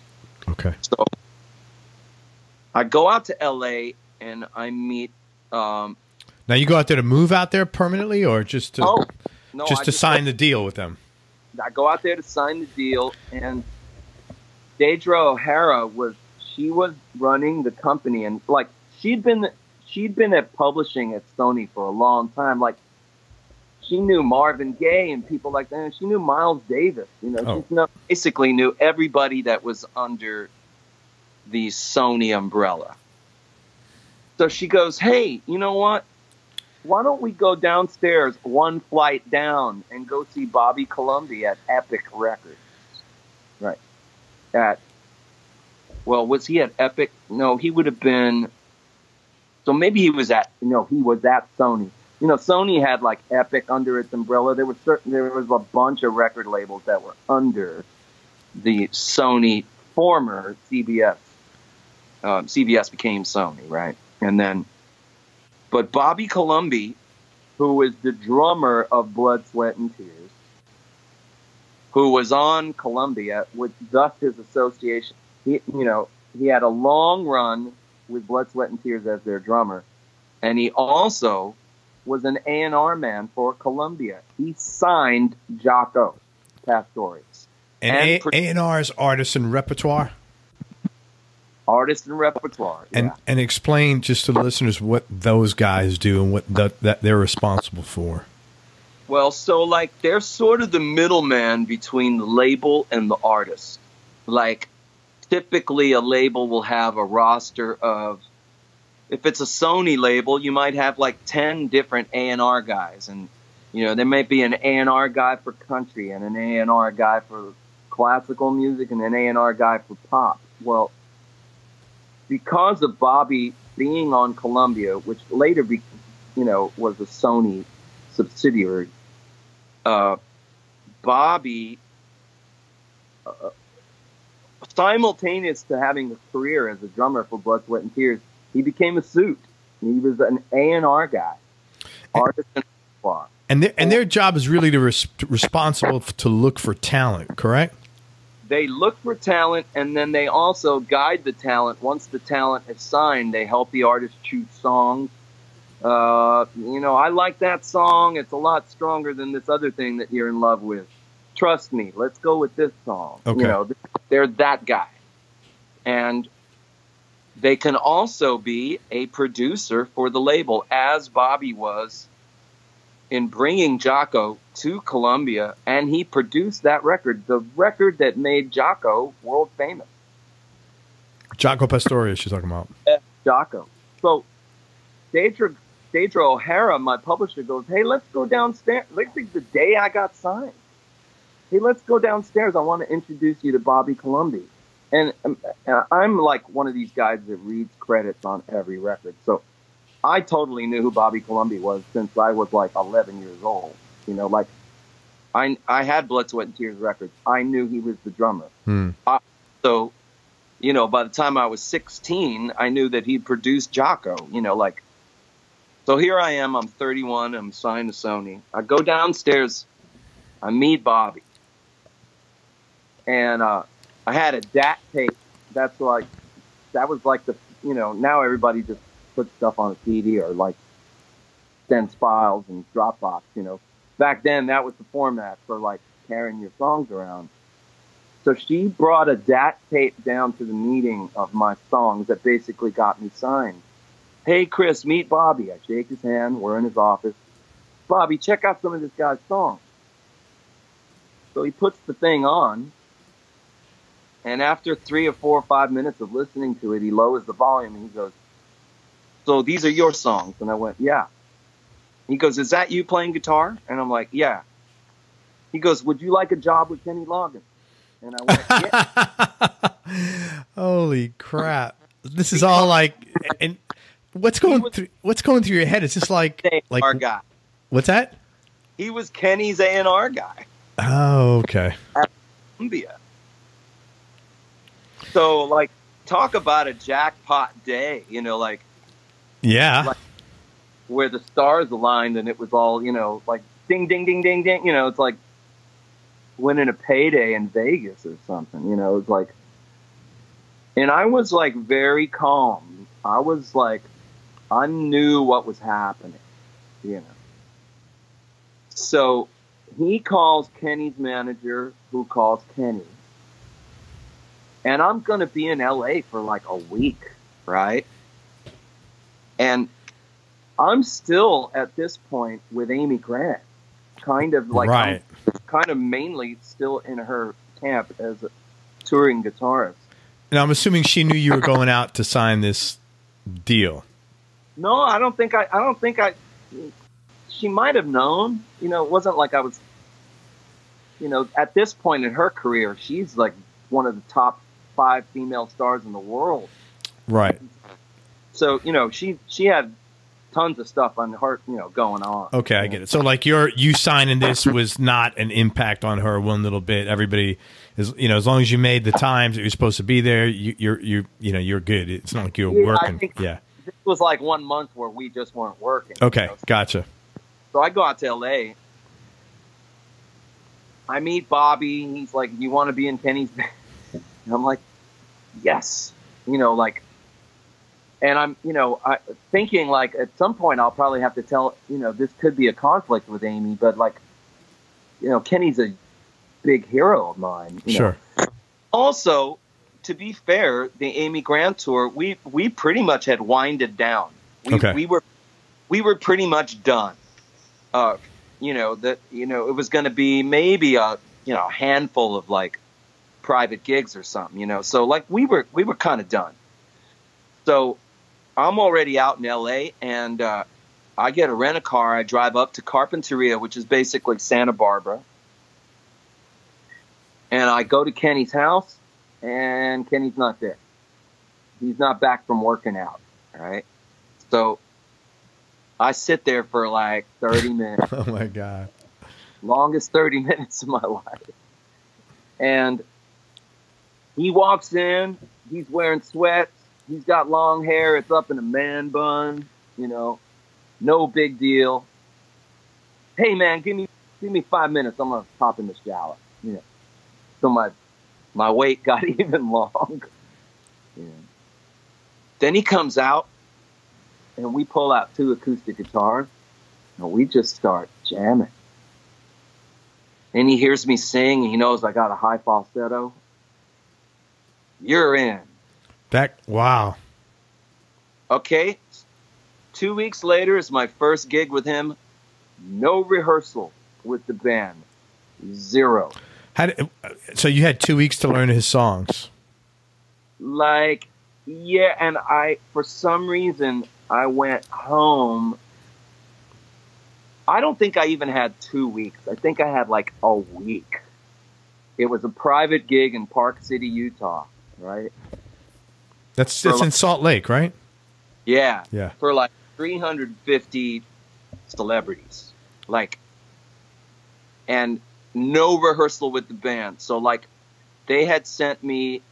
Okay. So I go out to LA and I meet. Um, now you go out there to move out there permanently, or just to oh, no, just I to sign the deal with them. I go out there to sign the deal, and Deidre O'Hara was she was running the company, and like she'd been she'd been at publishing at Sony for a long time. Like she knew Marvin Gaye and people like that. And she knew Miles Davis. You know, Oh. she kno- basically knew everybody that was under the Sony umbrella. So she goes, "Hey, you know what? Why don't we go downstairs, one flight down, and go see Bobby Colomby at Epic Records? Right? At well, was he at Epic? No, he would have been. So maybe he was at no, he was at Sony. You know, Sony had like Epic under its umbrella. There was certain there was a bunch of record labels that were under the Sony former CBS. Um, CBS became Sony, right? And then, but Bobby Colomby, who was the drummer of Blood, Sweat, and Tears, who was on Columbia, with thus his association. He, you know, he had a long run with Blood, Sweat, and Tears as their drummer, and he also was an A&R man for Columbia. He signed Jaco Pastorius, And And A pro- and R's artist and repertoire, artist and repertoire. and yeah. and explain just to the listeners what those guys do and what that, that they're responsible for. Well, so like they're sort of the middleman between the label and the artist. Like typically a label will have a roster of if it's a Sony label, you might have like 10 different A&R guys and you know, there might be an A&R guy for country and an A&R guy for classical music and an A&R guy for pop. Well, because of Bobby being on Columbia, which later be, you know, was a Sony subsidiary, uh, Bobby, uh, simultaneous to having a career as a drummer for Blood, Sweat, and Tears, he became a suit. He was an A and R guy, artist and. And their, and their job is really to res- responsible to look for talent, correct? They look for talent, and then they also guide the talent. Once the talent is signed, they help the artist choose songs. Uh, you know, I like that song. It's a lot stronger than this other thing that you're in love with. Trust me. Let's go with this song. Okay. You know, they're that guy, and they can also be a producer for the label, as Bobby was in bringing Jaco to Columbia, and he produced that record, the record that made Jaco world famous. Jaco Pastorius, you're talking about. Jaco. So, Deidre, Deidre O'Hara, my publisher, goes, "Hey, let's go downstairs." Like the the day I got signed, hey, let's go downstairs. I want to introduce you to Bobby Colomby. And, um, and I'm like one of these guys that reads credits on every record. So I totally knew who Bobby Colomby was since I was like 11 years old. You know, like I I had Blood, Sweat, and Tears records. I knew he was the drummer. Hmm. I, so, you know, by the time I was 16, I knew that he produced Jaco. You know, like. So here I am. I'm 31. I'm signed to Sony. I go downstairs. I meet Bobby, and uh, I had a DAT tape. That's like that was like the you know now everybody just puts stuff on a CD or like sends files and Dropbox. You know, back then that was the format for like carrying your songs around. So she brought a DAT tape down to the meeting of my songs that basically got me signed. Hey Chris, meet Bobby. I shake his hand. We're in his office. Bobby, check out some of this guy's songs. So he puts the thing on, and after three or four or five minutes of listening to it, he lowers the volume and he goes, So these are your songs? And I went, Yeah. He goes, Is that you playing guitar? And I'm like, Yeah. He goes, Would you like a job with Kenny Loggins? And I went, Yeah. Holy crap! This is all like, and what's going through what's going through your head? It's just like like our guy. what's that? He was Kenny's A&R guy. Oh, okay. Columbia. So, like, talk about a jackpot day, you know, like Yeah. Like- where the stars aligned and it was all, you know, like ding, ding, ding, ding, ding. You know, it's like winning a payday in Vegas or something, you know, it's like, and I was like very calm. I was like, I knew what was happening, you know. So he calls Kenny's manager, who calls Kenny. And I'm going to be in LA for like a week, right? And I'm still at this point with Amy Grant, kind of like right. kind of mainly still in her camp as a touring guitarist. Now I'm assuming she knew you were going out to sign this deal. No, I don't think I. I don't think I. She might have known. You know, it wasn't like I was. You know, at this point in her career, she's like one of the top five female stars in the world. Right. So you know, she she had tons of stuff on her, you know, going on. Okay, I get it. So like your you signing this was not an impact on her one little bit. Everybody is you know as long as you made the times that you're supposed to be there, you, you're you you know you're good. It's not like you're Yeah, I working. yeah. This was like one month where we just weren't working. Okay, you know? gotcha. So I go out to LA. I meet Bobby. He's like, "You want to be in Kenny's band?" And I'm like, "Yes." You know, like, and I'm, you know, I, thinking like at some point I'll probably have to tell, you know, this could be a conflict with Amy, but like, you know, Kenny's a big hero of mine. You know? Sure. Also, to be fair, the Amy Grant tour, we we pretty much had winded down. We, Okay. we were we were pretty much done. Uh, you know that you know it was going to be maybe a you know a handful of like private gigs or something. You know, so like we were we were kind of done. So I'm already out in L.A. and uh, I get a rent a car. I drive up to Carpinteria, which is basically Santa Barbara, and I go to Kenny's house, and Kenny's not there. He's not back from working out. All right, so I sit there for like 30 minutes Oh my god. longest 30 minutes of my life. And he walks in, he's wearing sweats, he's got long hair, it's up in a man bun, you know, no big deal. Hey man, give me give me five minutes, I'm gonna pop in the shower. You know. So my my wait got even longer. Yeah. Then he comes out and we pull out two acoustic guitars and we just start jamming and he hears me sing and he knows I got a high falsetto, you're in. That wow. Okay. Two weeks later is my first gig with him. No rehearsal with the band. Zero. How did, so you had two weeks to learn his songs. Like, yeah, and I, for some reason, I went home. I don't think I even had two weeks. I think I had like a week. It was a private gig in Park City, Utah, right? That's that's like- in Salt Lake, right? Yeah. Yeah. For like 350 celebrities. Like, and no rehearsal with the band. So like they had sent me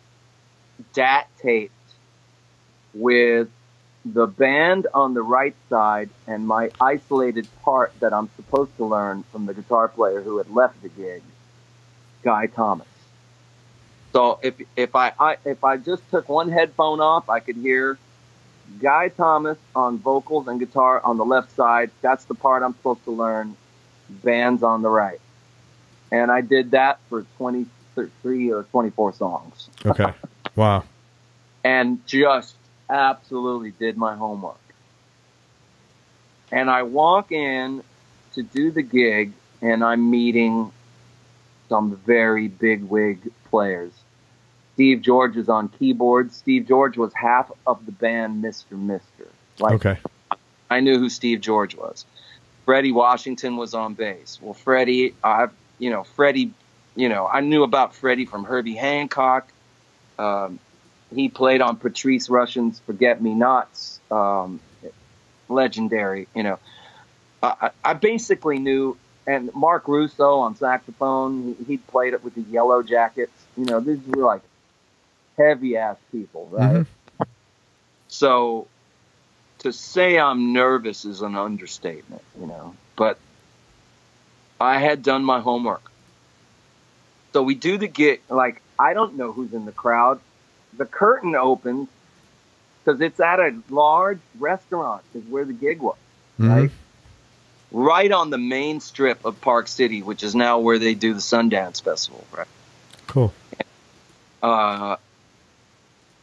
DAT tape with the band on the right side and my isolated part that I'm supposed to learn from the guitar player who had left the gig, Guy Thomas. So if if I, I if I just took one headphone off, I could hear Guy Thomas on vocals and guitar on the left side. That's the part I'm supposed to learn. Bands on the right, and I did that for 23 or 24 songs. Okay. Wow. and just absolutely did my homework. And I walk in to do the gig, and I'm meeting some very big wig players. Steve George is on keyboards. Steve George was half of the band Mr. Mister. Like Okay. I knew who Steve George was. Freddie Washington was on bass. Well, Freddie, I, you know, Freddie, you know, I knew about Freddie from Herbie Hancock. Um, he played on Patrice Rushen's "Forget Me Nots," um, legendary. You know, I I basically knew, and Marc Russo on saxophone. He, he played it with the Yellow Jackets. You know, these were like heavy ass people, right? Mhm. So to say I'm nervous is an understatement, you know, but I had done my homework. So we do the gig, like, I don't know who's in the crowd. The curtain opens because it's at a large restaurant, is where the gig was, Mhm. right? Right on the main strip of Park City, which is now where they do the Sundance Festival, right? Cool. Uh,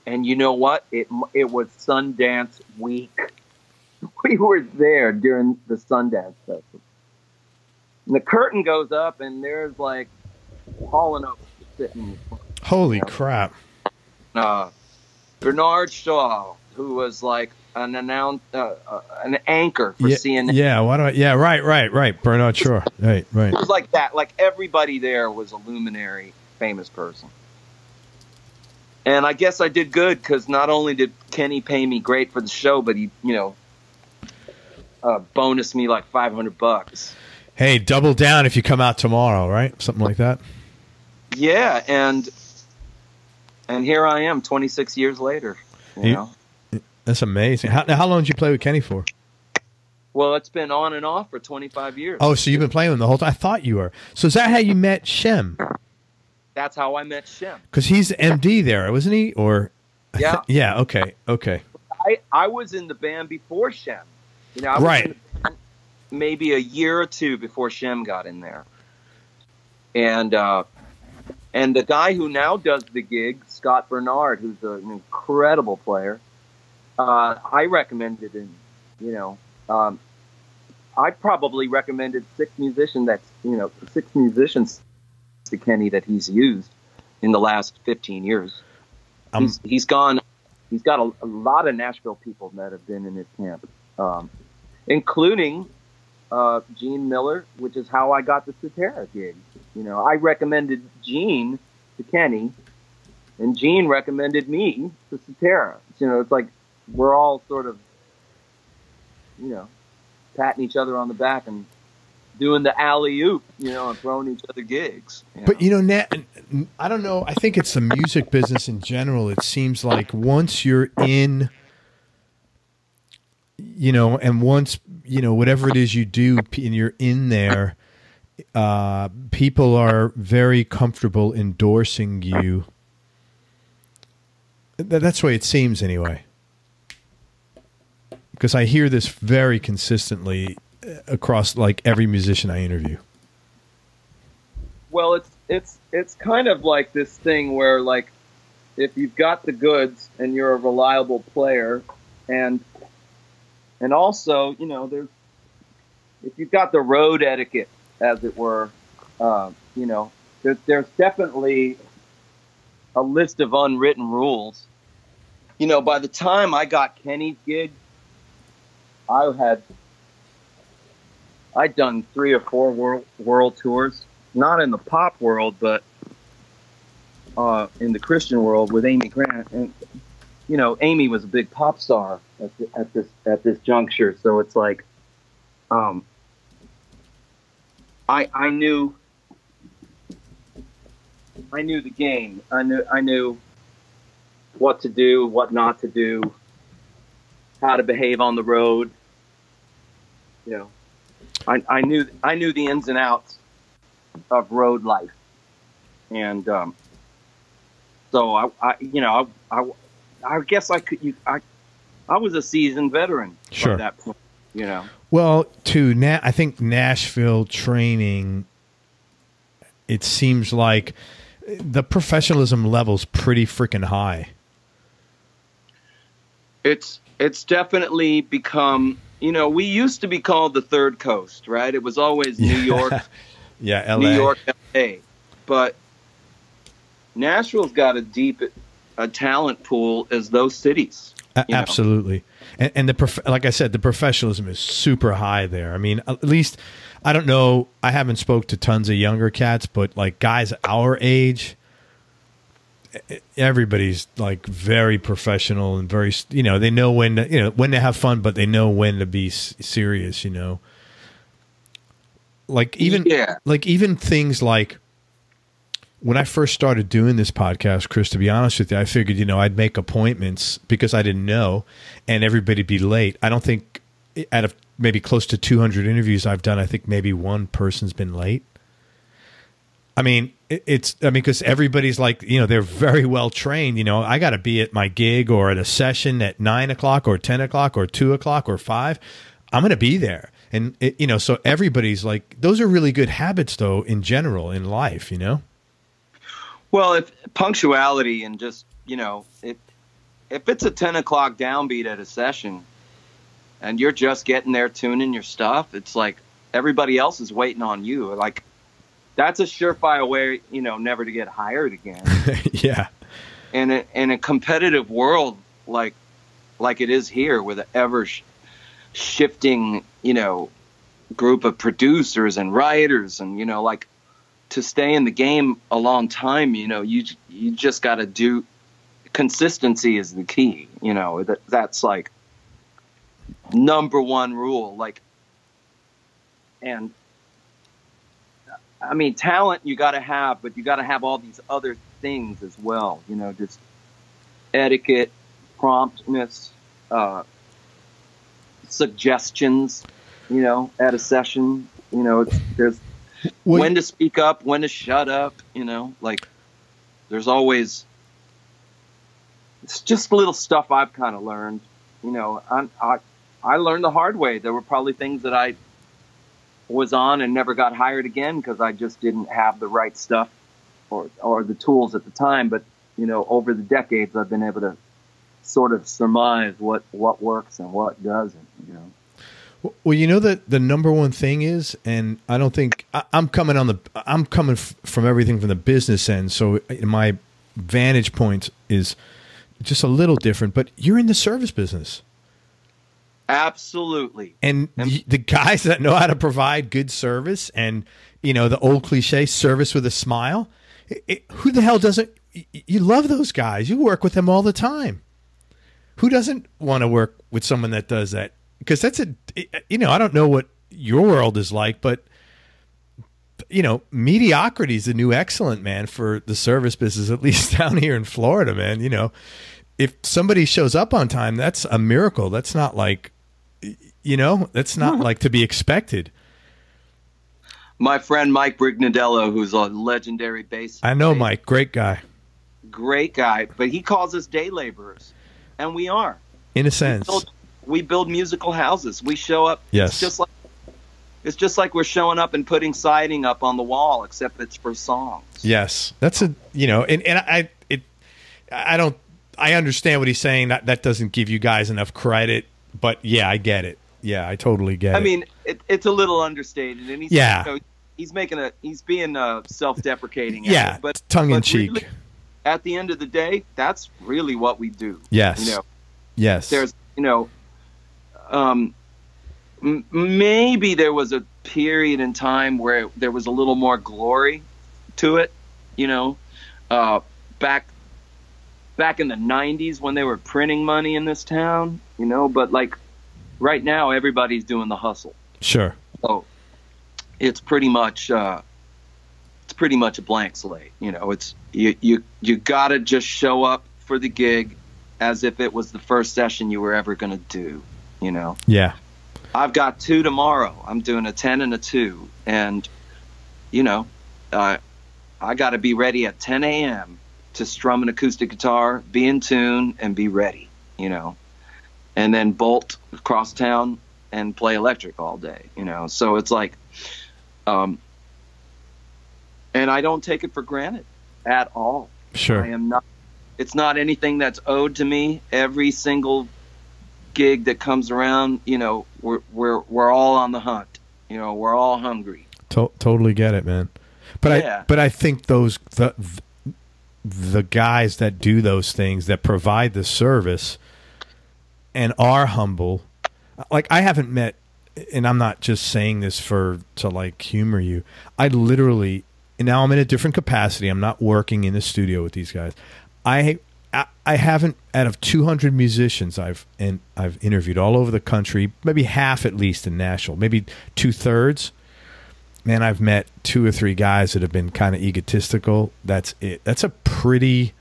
and you know what? It it was Sundance week. We were there during the Sundance festival. And the curtain goes up, and there's like Hall and Oates sitting. Holy crap. Uh, Bernard Shaw, who was like an announce, uh, uh, an anchor for yeah, CNN. Yeah. Why do I? Yeah. Right. Right. Right. Bernard Shaw. Right. Right. It was like that. Like everybody there was a luminary, famous person. And I guess I did good because not only did Kenny pay me great for the show, but he, you know, uh, bonus me like 500 bucks. Hey, double down if you come out tomorrow, right? Something like that. Yeah, and and here I am, 26 years later. You You- know, That's amazing. How, how long did you play with Kenny for? well, it's been on and off for 25 years. Oh, so you've been playing with him the whole time. I thought you were. So is that how you met Shem? That's how I met Shem. Because he's MD there, wasn't he? Or Yeah. yeah. Okay. Okay. I, I was in the band before Shem. You know, I was Right. in the band maybe a year or two before Shem got in there. And uh, and the guy who now does the gig, Scott Bernard, who's an incredible player, uh, I recommended him. You know, um, I probably recommended six musicians that's you know six musicians to Kenny that he's used in the last fifteen years Um, he's he's gone. He's got a, a lot of Nashville people that have been in his camp, um, including uh, Gene Miller, which is how I got the Cetera gig. You know, I recommended Gene to Kenny, and Gene recommended me to Cetera. You know, it's like we're all sort of, you know, patting each other on the back and doing the alley oop, you know, and throwing each other gigs. But you know, Nat, I don't know. I think it's the music business in general. It seems like once you're in, you know, and once you know whatever it is you do, and you're in there, uh, people are very comfortable endorsing you. Th- That's the way it seems, anyway. Because I hear this very consistently uh, across like every musician I interview. Well, it's it's it's kind of like this thing where like if you've got the goods and you're a reliable player and and also, you know, there's if you've got the road etiquette as it were, uh, you know, there's there's definitely a list of unwritten rules. You know, by the time I got Kenny's gig, I had I'd done three or four world world tours, not in the pop world, but uh, in the Christian world with Amy Grant. And you know, Amy was a big pop star at, the, at this at this juncture, so it's like, um, I I knew I knew the game. I knew I knew what to do, what not to do, how to behave on the road. You know, I, I knew I knew the ins and outs of road life, and um, so I, I you know I, I, I guess I could you I I was a seasoned veteran Sure. at that point. You know, Well, to Na- I think Nashville training, it seems like the professionalism level's pretty freaking high. it's it's definitely become you know we used to be called the third coast right it was always new york Yeah, LA. new york la but nashville's got a deep a talent pool as those cities Absolutely, and, and the prof- like I said, the professionalism is super high there. I mean, at least I don't know. I haven't spoke to tons of younger cats, but like guys our age, everybody's like very professional and very you know they know when to, you know when to have fun, but they know when to be s- serious. You know, like even Yeah. like even things like when I first started doing this podcast, Chris, to be honest with you, I figured, you know, I'd make appointments because I didn't know and everybody'd be late. I don't think eh, out of maybe close to 200 interviews I've done, I think maybe one person's been late. I mean, it's, I mean, because everybody's like, you know, they're very well trained. You know, I got to be at my gig or at a session at nine o'clock or 10 o'clock or two o'clock or five. I'm going to be there. And, it, you know, so everybody's like, those are really good habits, though, in general in life, you know? well if punctuality and just you know if if it's a 10 o'clock downbeat at a session and you're just getting there tuning your stuff it's like everybody else is waiting on you like that's a surefire way you know never to get hired again yeah. in a, in a competitive world like like it is here with an ever sh- shifting you know group of producers and writers and you know like to stay in the game a long time you know you you just got to do consistency is the key you know that that's like number one rule like and I mean, talent you got to have, but you got to have all these other things as well. You know, just etiquette, promptness, uh, suggestions. You know, at a session, you know, it's, there's Well, when to speak up, when to shut up. You know, like there's always it's just little stuff I've kind of learned. You know, I, I I learned the hard way. There were probably things that I was on and never got hired again because I just didn't have the right stuff or or the tools at the time. But you know, over the decades, I've been able to sort of surmise what what works and what doesn't. You know. Well, you know that the number one thing is, and I don't think I, I'm coming on the I'm coming f- from everything from the business end, so my vantage point is just a little different. But you're in the service business, Absolutely. and And- the guys that know how to provide good service, and you know the old cliche, service with a smile. It, it- who the hell doesn't? You love those guys. You work with them all the time. Who doesn't want to work with someone that does that? Because that's a, you know, I don't know what your world is like, but you know, mediocrity is the new excellent, man, for the service business, at least down here in Florida, man. You know, if somebody shows up on time, that's a miracle. That's not like, you know, that's not like to be expected. My friend Mike Brignardello, who's a legendary bass. I know, bass- Mike, great guy, Great guy, but he calls us day laborers, and we are. in a sense. build, we build musical houses. We show up. Yes. It's just like it's just like we're showing up and putting siding up on the wall, except it's for songs. Yes, that's a you know, and and I it I don't I understand what he's saying. That that doesn't give you guys enough credit, but yeah, I get it. Yeah, I totally get it. I it. mean, it, it's a little understated, and he's Yeah. you know, he's making a he's being uh, self-deprecating. yeah, it, but tongue in cheek. really, at the end of the day, that's really what we do. yes, You know, yes. there's you know um m- maybe there was a period in time where there was a little more glory to it you know uh back back in the 90s when they were printing money in this town you know but like right now everybody's doing the hustle sure. so it's pretty much uh it's pretty much a blank slate. You know, it's you you you gotta just show up for the gig as if it was the first session you were ever gonna do. You know. Yeah. I've got two tomorrow. I'm doing a ten and a two, and you know, uh, I got to be ready at 10 a.m. to strum an acoustic guitar, be in tune, and be ready. You know, and then bolt across town and play electric all day. You know, so it's like, um, and I don't take it for granted at all. Sure. I am not. It's not anything that's owed to me. Every single gig that comes around, you know, we're we're we're all on the hunt. You know, we're all hungry. To- totally get it, man. But Yeah. I but I think those the the guys that do those things that provide the service and are humble like I haven't met and I'm not just saying this for to like humor you. I literally and now I'm in a different capacity. I'm not working in the studio with these guys. I I, I haven't out of 200 musicians I've and I've interviewed all over the country, maybe half at least in Nashville, maybe two thirds man, I've met two or three guys that have been kind of egotistical. That's it. That's a pretty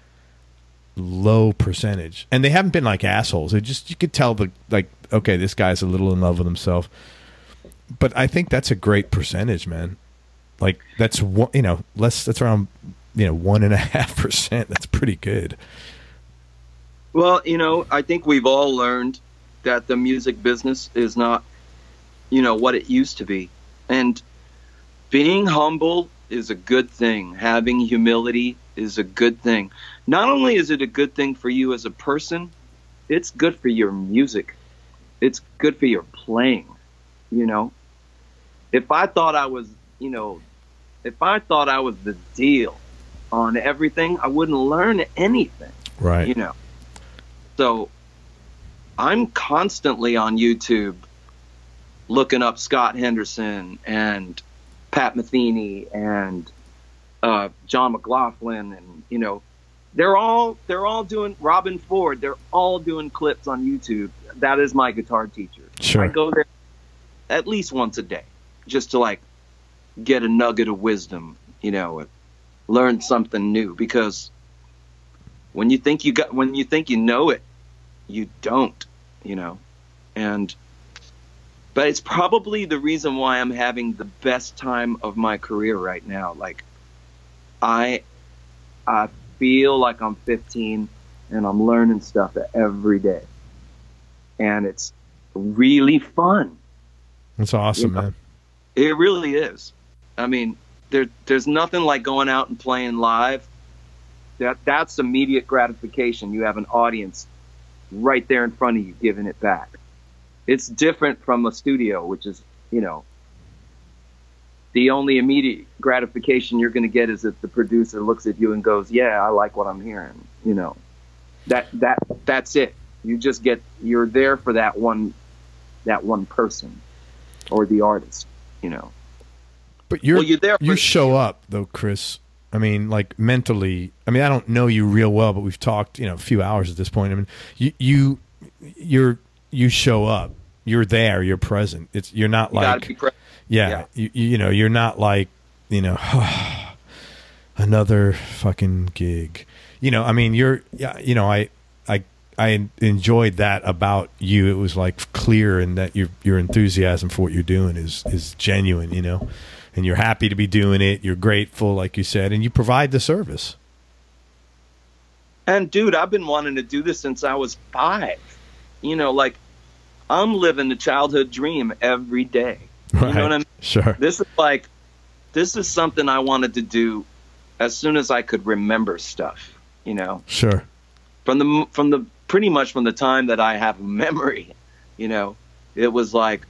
low percentage, and they haven't been like assholes. They just you could tell the like, okay, this guy's a little in love with himself. But I think that's a great percentage, man. Like that's one, you know, less. That's around you know one and a half percent. That's pretty good. Well, you know, I think we've all learned that the music business is not, you know, what it used to be. And being humble is a good thing. Having humility is a good thing. Not only is it a good thing for you as a person, it's good for your music. It's good for your playing, you know. If I thought I was, you know, if I thought I was the deal on everything, I wouldn't learn anything Right. you know. So I'm constantly on YouTube looking up Scott Henderson and Pat Metheny and uh, John McLaughlin and you know they're all they're all doing Robben Ford they're all doing clips on YouTube. That is my guitar teacher. Sure. I go there at least once a day just to like get a nugget of wisdom you know and learn something new because when you think you got when you think you know it you don't you know and but it's probably the reason why i'm having the best time of my career right now. Like i i feel like i'm 15 and i'm learning stuff every day and it's really fun That's awesome, Yeah. man. it really is. I mean, there there's nothing like going out and playing live. That that's immediate gratification. You have an audience right there in front of you giving it back. It's different from a studio, which is, you know, the only immediate gratification you're going to get is if the producer looks at you and goes, "Yeah, I like what I'm hearing." You know, that that that's it. You just get you're there for that one that one person or the artist. You know. But you're Well, you're there you for- show up though, Chris. I mean, like mentally. I mean, I don't know you real well, but we've talked, you know, a few hours at this point. I mean, you you you're you show up. You're there. You're present. It's you're not You gotta like be pre- yeah, yeah. You, you know, you're not like you know another fucking gig. You know, I mean, you're yeah. You know, I I I enjoyed that about you. It was like clear and that your your enthusiasm for what you're doing is is genuine. You know, and you're happy to be doing it. You're grateful, like you said, and you provide the service. And dude, I've been wanting to do this since I was five. You know, like I'm living the childhood dream every day. You know what I mean? Sure. This is like, this is something I wanted to do as soon as I could remember stuff. You know, Sure. from the from the pretty much from the time that I have memory. You know, it was like,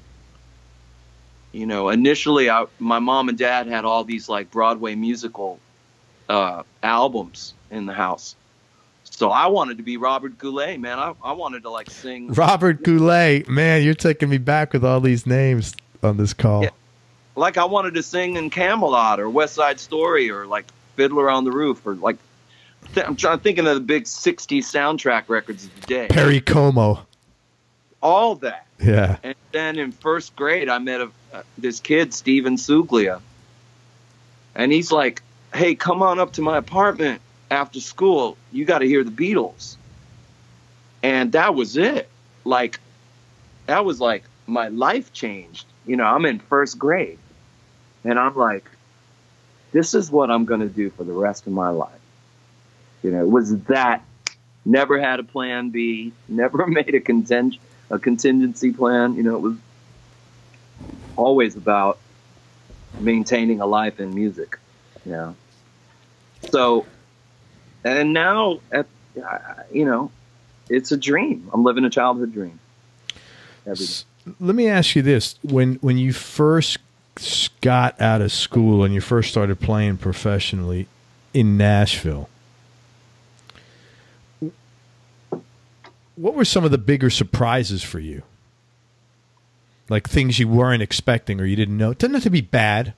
you know, initially I, my mom and dad had all these like Broadway musical uh, albums in the house. So I wanted to be Robert Goulet, man. I, I wanted to like sing. Robert Goulet, man, you're taking me back with all these names on this call. Yeah. like I wanted to sing in Camelot or West Side Story or like Fiddler on the Roof or like th- I'm trying thinking of the big '60s soundtrack records of the day. Perry Como. All that, Yeah. and then in first grade, I met a, uh, this kid Steven Suglia, and he's like, "Hey, come on up to my apartment after school. You got to hear the Beatles." And that was it. Like, that was like my life changed. You know, I'm in first grade, and I'm like, "This is what I'm going to do for the rest of my life." You know, it was that. Never had a plan B. Never made a content a contingency plan. You know, it was always about maintaining a life in music. Yeah. So, and now, at, you know, it's a dream. I'm living a childhood dream. Let me ask you this: when when you first got out of school and you first started playing professionally in Nashville, what were some of the bigger surprises for you? Like things you weren't expecting or you didn't know. It doesn't have to be bad,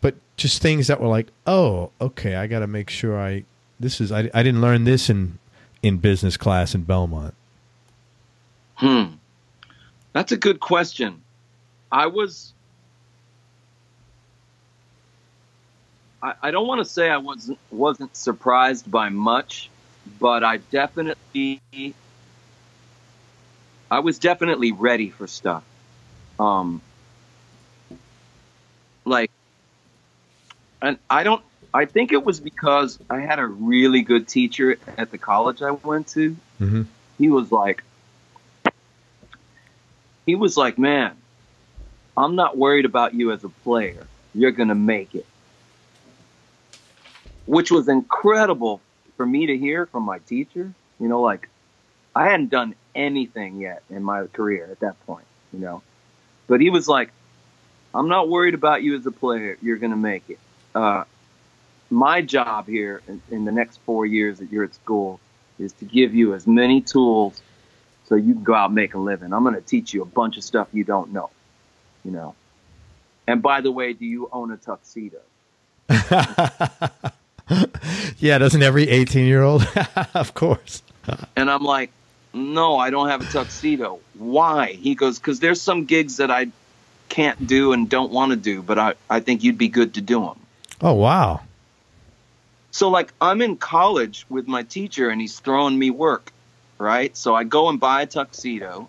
but just things that were like, oh, okay, I got to make sure I this is I, I didn't learn this in in business class in Belmont. Hmm, that's a good question. I was. I, I don't want to say I wasn't wasn't surprised by much, but I definitely I was definitely ready for stuff. Um, like, and I don't. I think it was because I had a really good teacher at the college I went to. Mm-hmm. He was like, he was like, man, I'm not worried about you as a player. You're gonna make it, which was incredible for me to hear from my teacher. You know, like I hadn't done anything yet in my career at that point, you know. But he was like, I'm not worried about you as a player. You're going to make it. Uh, my job here in, in, the next four years that you're at school is to give you as many tools so you can go out and make a living. I'm going to teach you a bunch of stuff you don't know, you know. And by the way, do you own a tuxedo? yeah, doesn't every 18 year old? of course. and I'm like, no, I don't have a tuxedo. Why? He goes, because there's some gigs that I can't do and don't want to do, but I, I think you'd be good to do them. Oh, wow. So, like, I'm in college with my teacher and he's throwing me work, right? So I go and buy a tuxedo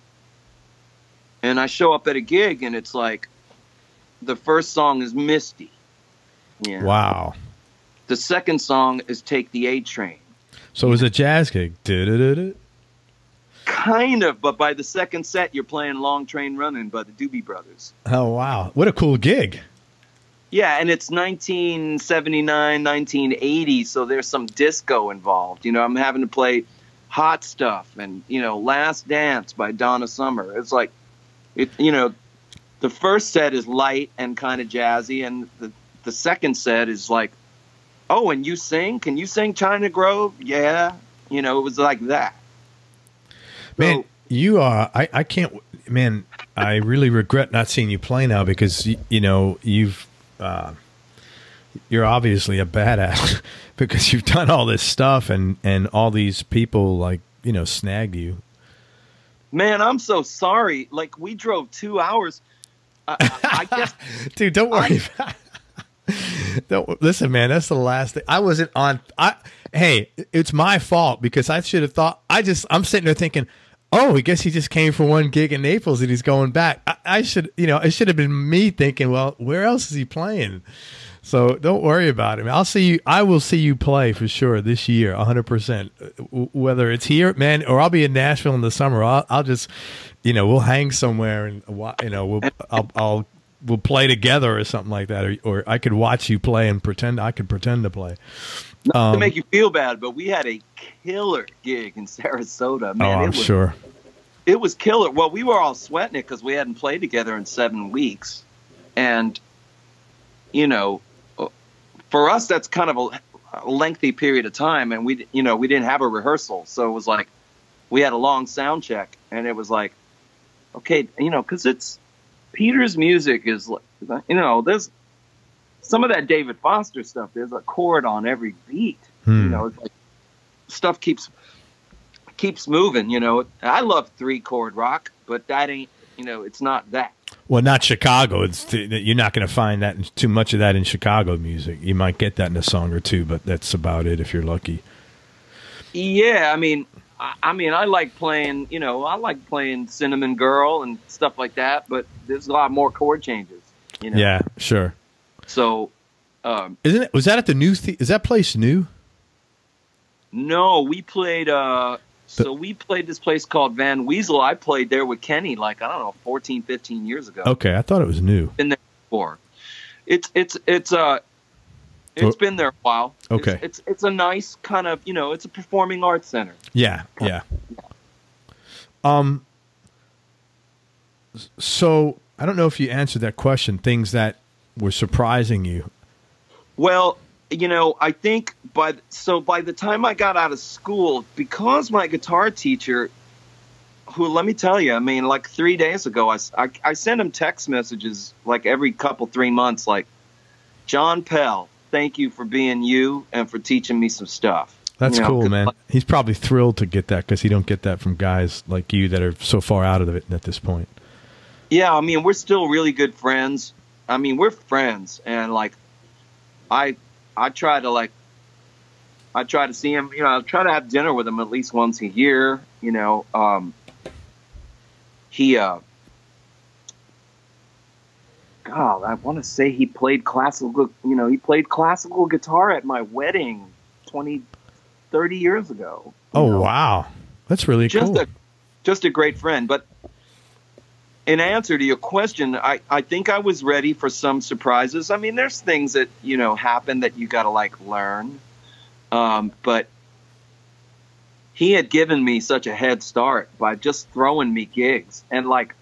and I show up at a gig and it's like the first song is Misty. Yeah. Wow. The second song is Take the A Train. So it was a jazz gig. Da-da-da-da. Kind of, but by the second set, you're playing Long Train Running by the Doobie Brothers. Oh, wow. What a cool gig. Yeah, and it's 1979, 1980, so there's some disco involved. You know, I'm having to play Hot Stuff and, you know, Last Dance by Donna Summer. It's like, it, you know, the first set is light and kind of jazzy, and the, the second set is like, oh, and you sing? Can you sing China Grove? Yeah. You know, it was like that. Man, so, you are. I, I can't. Man, I really regret not seeing you play now because you, you know you've. Uh, you're obviously a badass because you've done all this stuff and and all these people like you know snagged you. Man, I'm so sorry. Like we drove two hours. I, I guess, dude, don't worry. I, don't listen, man. That's the last thing. I wasn't on. I hey, it's my fault because I should have thought. I just I'm sitting there thinking, oh, I guess he just came for one gig in Naples and he's going back. I, I should, you know, it should have been me thinking, well, where else is he playing? So don't worry about him. I'll see you. I will see you play for sure this year, hundred percent. Whether it's here, man, or I'll be in Nashville in the summer. I'll, I'll just, you know, we'll hang somewhere and you know, we'll, I'll, I'll we'll play together or something like that, or, or I could watch you play and pretend I could pretend to play. Not um, to make you feel bad, but we had a killer gig in Sarasota. Man, oh, I'm it was, sure. It was killer. Well, we were all sweating it because we hadn't played together in seven weeks, and you know, for us that's kind of a, a lengthy period of time, and we, you know, we didn't have a rehearsal, so it was like we had a long sound check, and it was like, okay, you know, because it's Peter's music is like, you know, there's some of that David Foster stuff. There's a chord on every beat. Hmm. You know, it's like stuff keeps keeps moving. You know, I love three chord rock, but that ain't. You know, it's not that. Well, not Chicago. It's you're not going to find that too much of that in Chicago music. You might get that in a song or two, but that's about it if you're lucky. Yeah, I mean, I, I mean, I like playing. You know, I like playing Cinnamon Girl and stuff like that. But there's a lot more chord changes. You know? Yeah, sure. So, um, isn't it? Was that at the new? The- is that place new? No, we played. uh So we played this place called Van Wezel. I played there with Kenny, like I don't know, 14, 15 years ago. Okay, I thought it was new. Been there before. It's it's it's uh it's been there a while. Okay. It's, it's it's a nice kind of you know it's a performing arts center. Yeah, yeah. Um. So I don't know if you answered that question. Things that were surprising you. Well, you know, I think by so by the time I got out of school, because my guitar teacher, who let me tell you, I mean, like three days ago, I, I, I sent him text messages like every couple three months, like, John Pell, thank you for being you and for teaching me some stuff. That's You know, cool, man. like, He's probably thrilled to get that because he don't get that from guys like you that are so far out of it at this point. Yeah, I mean, we're still really good friends. I mean, we're friends, and like, I I try to like, I try to see him. You know, I try to have dinner with him at least once a year. You know, um, he uh, God, I want to say he played classical. You know, he played classical guitar at my wedding 20, 30 years ago. Oh know wow, that's really just cool. a just a great friend. But in answer to your question, I, I think I was ready for some surprises. I mean, there's things that you know happen that you got to like learn, um, but he had given me such a head start by just throwing me gigs and like,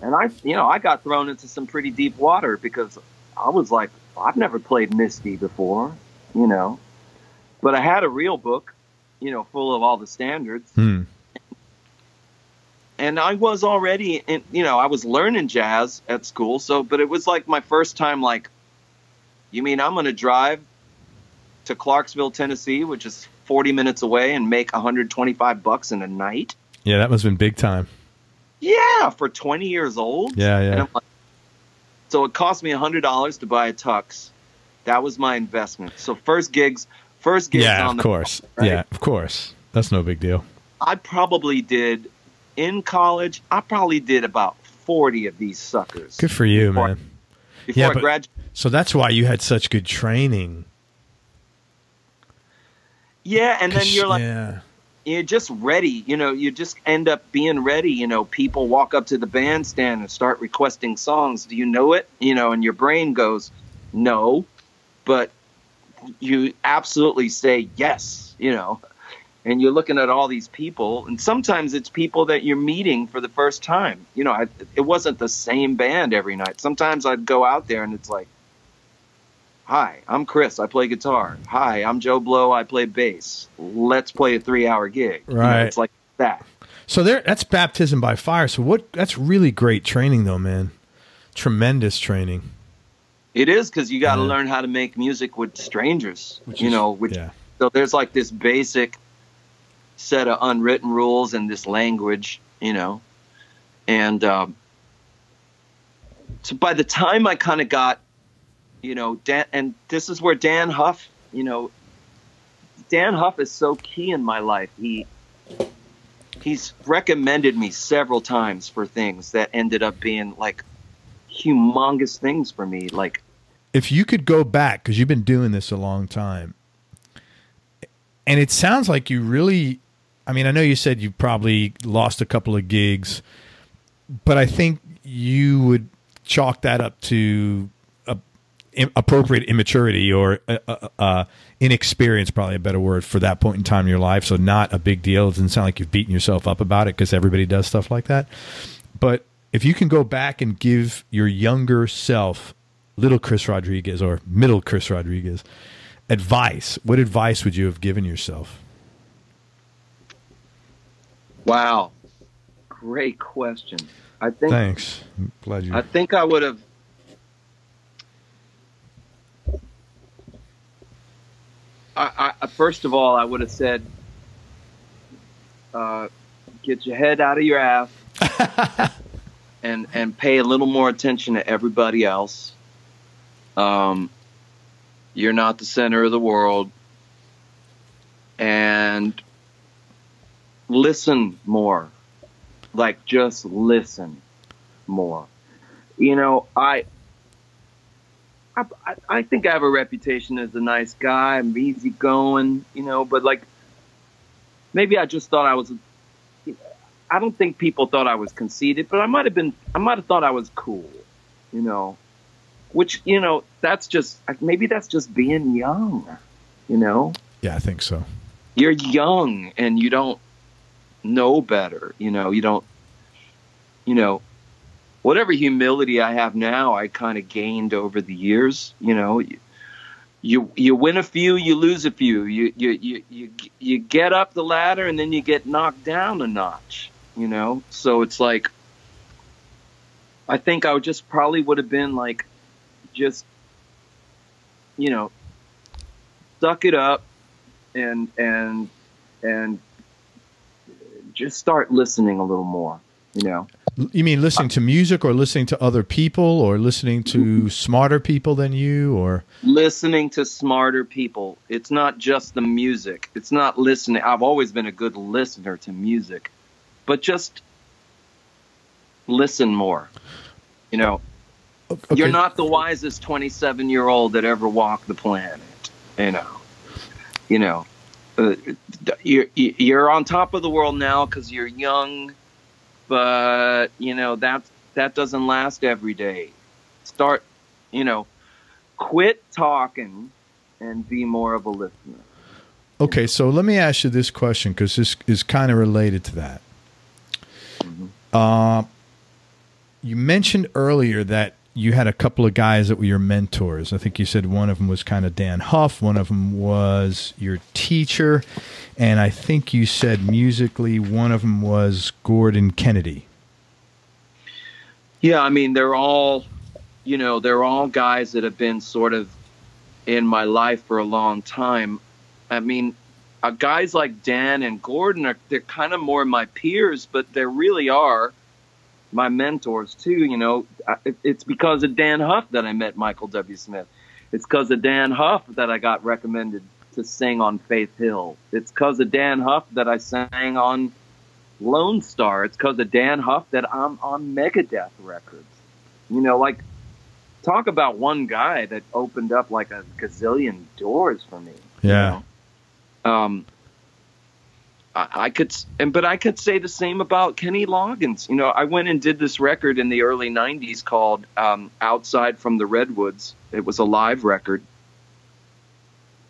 and I you know I got thrown into some pretty deep water because I was like I've never played Misty before, you know, but I had a real book, you know, full of all the standards Hmm. And I was already in, you know, I was learning jazz at school. So, but it was like my first time, like, you mean I'm going to drive to Clarksville, Tennessee, which is 40 minutes away and make 125 bucks in a night? Yeah, that must have been big time. Yeah, for 20 years old. Yeah, yeah. Like, so it cost me $100 to buy a tux. That was my investment. So first gigs, first gigs Yeah, on of the course. right? Yeah, of course. That's no big deal. I probably did in college. I probably did about 40 of these suckers. Good for you, Before- man. before Yeah, I but-. So that's why you had such good training. Yeah, and then you're like, yeah. you're just ready. You know, you just end up being ready. You know, people walk up to the bandstand and start requesting songs. Do you know it? You know, and your brain goes, no, but you absolutely say yes. You know, and you're looking at all these people, and sometimes it's people that you're meeting for the first time. You know, I, it wasn't the same band every night. Sometimes I'd go out there and it's like. Hi, I'm Chris. I play guitar. Hi, I'm Joe Blow. I play bass. Let's play a three-hour gig. You know, Right. it's like that. So there that's baptism by fire. So what that's really great training though, man. Tremendous training. It is because you got to Yeah. learn how to make music with strangers. Which you is- know, which, yeah. so there's like this basic set of unwritten rules in this language. You know, and um, so by the time I kind of got, you know, Dann, and this is where Dann Huff, you know, Dann Huff is so key in my life. He he's recommended me several times for things that ended up being like humongous things for me. Like, if you could go back because you've been doing this a long time and it sounds like you really i mean i know you said you probably lost a couple of gigs but i think you would chalk that up to a, im- appropriate immaturity or uh, uh, uh, inexperience probably a better word for that point in time in your life. So not a big deal. It doesn't sound like you've beaten yourself up about it because everybody does stuff like that. But if you can go back and give your younger self, little Chris Rodriguez or middle Chris Rodriguez, advice, what advice would you have given yourself? Wow, great question. I think Thanks. I'm glad you. I think I would have. I, I, first of all, I would have said, uh, "Get your head out of your ass and and pay a little more attention to everybody else. Um, you're not the center of the world, and listen more. Like just listen more. You know, I I, I think I have a reputation as a nice guy. I'm easygoing, you know, but like maybe I just thought I was. I don't think people thought I was conceited, but I might have been. I might have thought I was cool, you know, which you know that's just maybe that's just being young, you know. Yeah, I think so. You're young and you don't know better, you know. You don't, you know, whatever humility I have now, I kind of gained over the years. You know, you, you you win a few, you lose a few. You you you you you get up the ladder and then you get knocked down a notch. You know, so it's like I think I would just probably would have been like just you know suck it up and and and just start listening a little more you know you mean listening to music or listening to other people or listening to mm-hmm. smarter people than you or listening to smarter people. It's not just the music. It's not listening. I've always been a good listener to music. But just listen more. You know, okay. you're not the wisest 27 year old that ever walked the planet. You know, you know, uh, you're, you're on top of the world now because you're young but you know that that doesn't last every day. Start, you know, quit talking and be more of a listener. Okay, so let me ask you this question because this is kind of related to that. Mm-hmm. Uh, you mentioned earlier that you had a couple of guys that were your mentors. I think you said one of them was kind of Dann Huff, one of them was your teacher, and I think you said musically one of them was Gordon Kennedy. Yeah, I mean they're all, you know, they're all guys that have been sort of in my life for a long time. I mean, uh, guys like Dann and Gordon are they're kind of more my peers, but they really are my mentors too. You know, it's because of Dann Huff that I met Michael W. Smith. It's because of Dann Huff that I got recommended to sing on Faith Hill. It's because of Dann Huff that I sang on Lonestar. It's because of Dann Huff that I'm on Megadeth records. You know, like talk about one guy that opened up like a gazillion doors for me. Yeah. You know? Um, I, could, and but I could say the same about Kenny Loggins. You know, I went and did this record in the early '90s called um, "Outside from the Redwoods." It was a live record.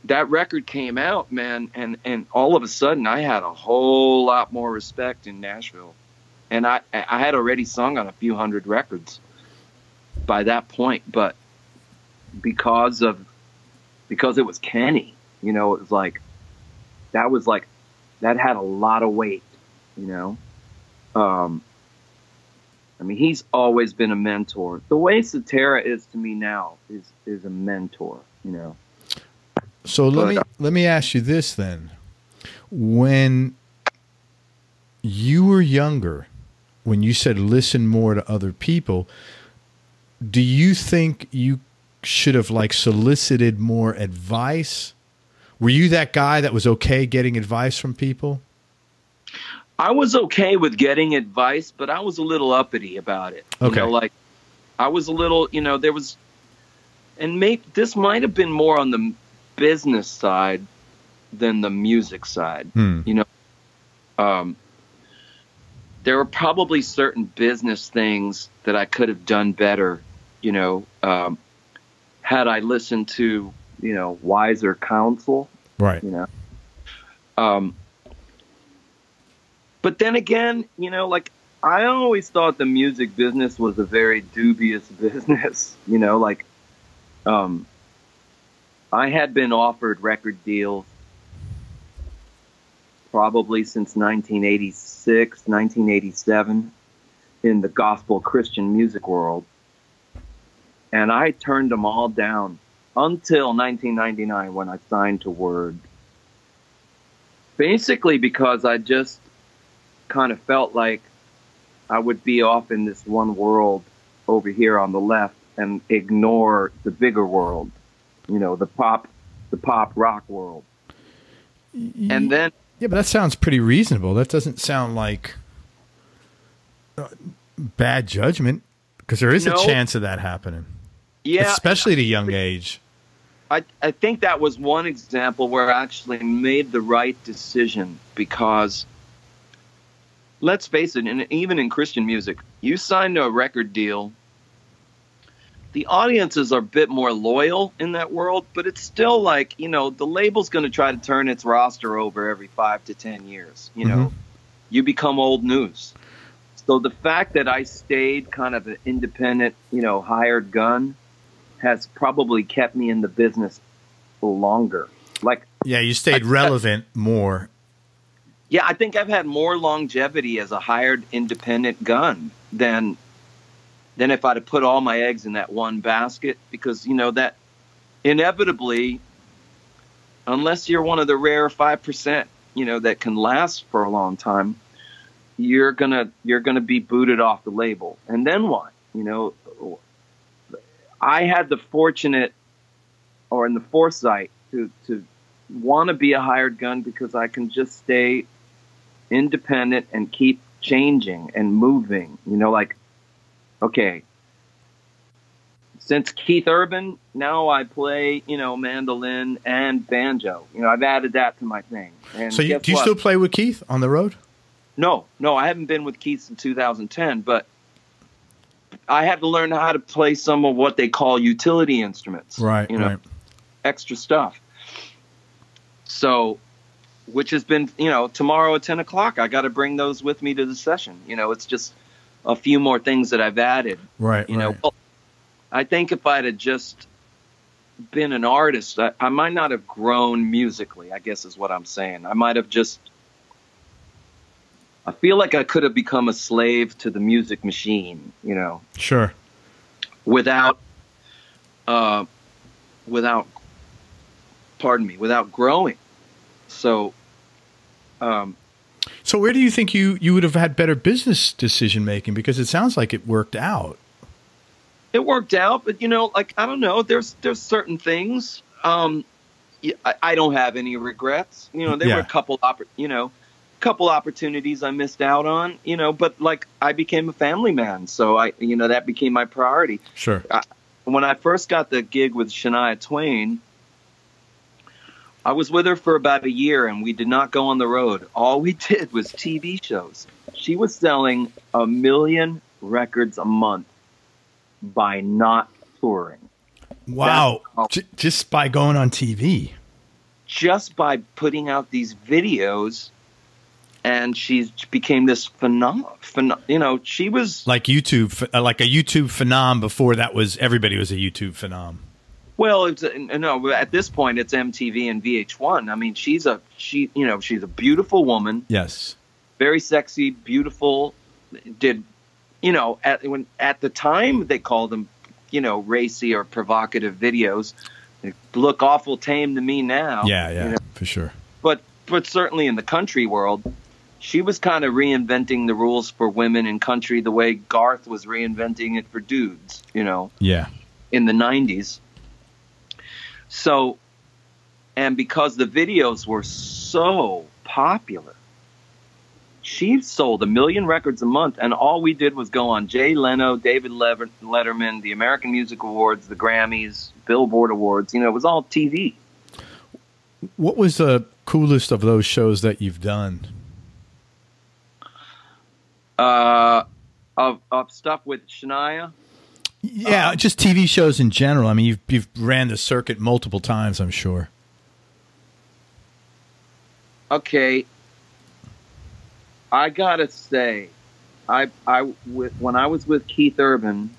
That record came out, man, and and all of a sudden I had a whole lot more respect in Nashville, and I I had already sung on a few hundred records by that point, but because of because it was Kenny, you know, it was like that was like that had a lot of weight, you know. Um, I mean, he's always been a mentor. The way Cetera is to me now is is a mentor, you know. So let me let me ask you this then: when you were younger, when you said listen more to other people, do you think you should have like solicited more advice were you that guy that was okay getting advice from people? I was okay with getting advice, but I was a little uppity about it. Okay. You know, like I was a little, you know, there was, and maybe this might have been more on the business side than the music side. Hmm. You know, um, there were probably certain business things that I could have done better. You know, um, had I listened to you know wiser counsel right. You know? Um but then again you know like i always thought the music business was a very dubious business you know like um i had been offered record deals probably since 1986 1987 in the gospel christian music world. And i turned them all down until 1999 when I signed to Word. Basically, because I just kind of felt like I would be off in this one world over here on the left and ignore the bigger world, you know, the pop, the pop rock world. And then, Yeah, but that sounds pretty reasonable. That doesn't sound like uh, bad judgment because there is No. a chance of that happening, yeah, especially at a young age. I, I think that was one example where I actually made the right decision because let's face it, and even in Christian music, you sign to a record deal. The audiences are a bit more loyal in that world, but it's still like, you know, the label's going to try to turn its roster over every five to 10 years. You know, mm-hmm. you become old news. So the fact that I stayed kind of an independent, you know, hired gun has probably kept me in the business longer. Like, Yeah, you stayed I- relevant more. yeah, I think I've had more longevity as a hired independent gun than than if I'd have put all my eggs in that one basket because you know that inevitably unless you're one of the rare 5%, you know, that can last for a long time, you're going to you're to be booted off the label. And then what? You know, I had the fortunate or in the foresight to to want to be a hired gun because I can just stay independent and keep changing and moving. You know, like, okay, since Keith Urban, now I play, you know, mandolin and banjo. You know, I've added that to my thing. And So you, do you what? still play with Keith on the road? No, no, I haven't been with Keith since 2010, but I had to learn how to play some of what they call utility instruments. Right, You know, right. extra stuff. So, which has been, you know, tomorrow at 10 o'clock, I got to bring those with me to the session. You know, it's just a few more things that I've added. Right, You know, well, I think if I'd have just been an artist, I, I might not have grown musically, I guess is what I'm saying. I might have just. I feel like I could have become a slave to the music machine, you know Sure. without uh, without pardon me without growing so um, So where do you think you, you would have had better business decision making? Because it sounds like it worked out. it worked out but you know like i don't know there's there's certain things um I don't have any regrets you know there were a couple oppor- you know couple opportunities i missed out on you know but like i became a family man so i you know that became my priority Sure. when I first got the gig with Shania Twain, I was with her for about a year and we did not go on the road. All we did was TV shows. She was selling a million records a month by not touring. Wow. J- just by going on TV. Just by putting out these videos and she became this phenomenal, phenom- you know, she was Like YouTube, uh, like a YouTube phenom before that was, everybody was a YouTube phenom. Well, it's no. At this point, it's MTV and VH1. I mean, she's a she. You know, she's a beautiful woman, Yes. very sexy, beautiful. Did you know at when at the time they called them, you know, racy or provocative videos. They look awful tame to me now. Yeah, yeah, you know, for sure. but but certainly in the country world, she was kind of reinventing the rules for women in country the way Garth was reinventing it for dudes. You know Yeah. in the 90s. So, and because the videos were so popular, she sold a million records a month, and all we did was go on Jay Leno, David Letterman, the American Music Awards, the Grammys, Billboard Awards. You know, it was all TV. What was the coolest of those shows that you've done? Uh, of, of stuff with Shania. Yeah, just TV shows in general. I mean, you've you've ran the circuit multiple times, I'm sure. okay i gotta say i i when i was with keith urban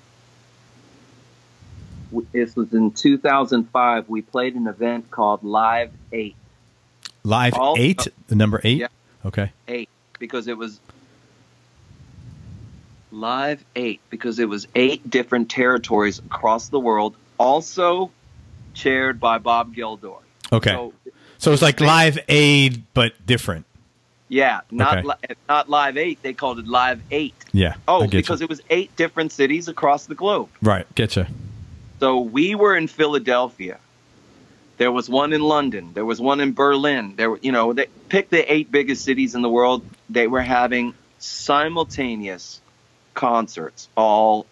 this was in 2005 we played an event called live 8 Live All- eight, the number eight. Yeah. Okay. 8 because it was live 8 because it was eight different territories across the world also chaired by bob Geldof. Okay. so So it's like Live Aid, but different. Yeah, not Okay. li- not Live Eight. They called it Live Eight. Yeah. Oh, because you. it was eight different cities across the globe. right. Getcha. So we were in Philadelphia. There was one in London. There was one in Berlin. There, were- you know, they picked the eight biggest cities in the world. They were having simultaneous concerts all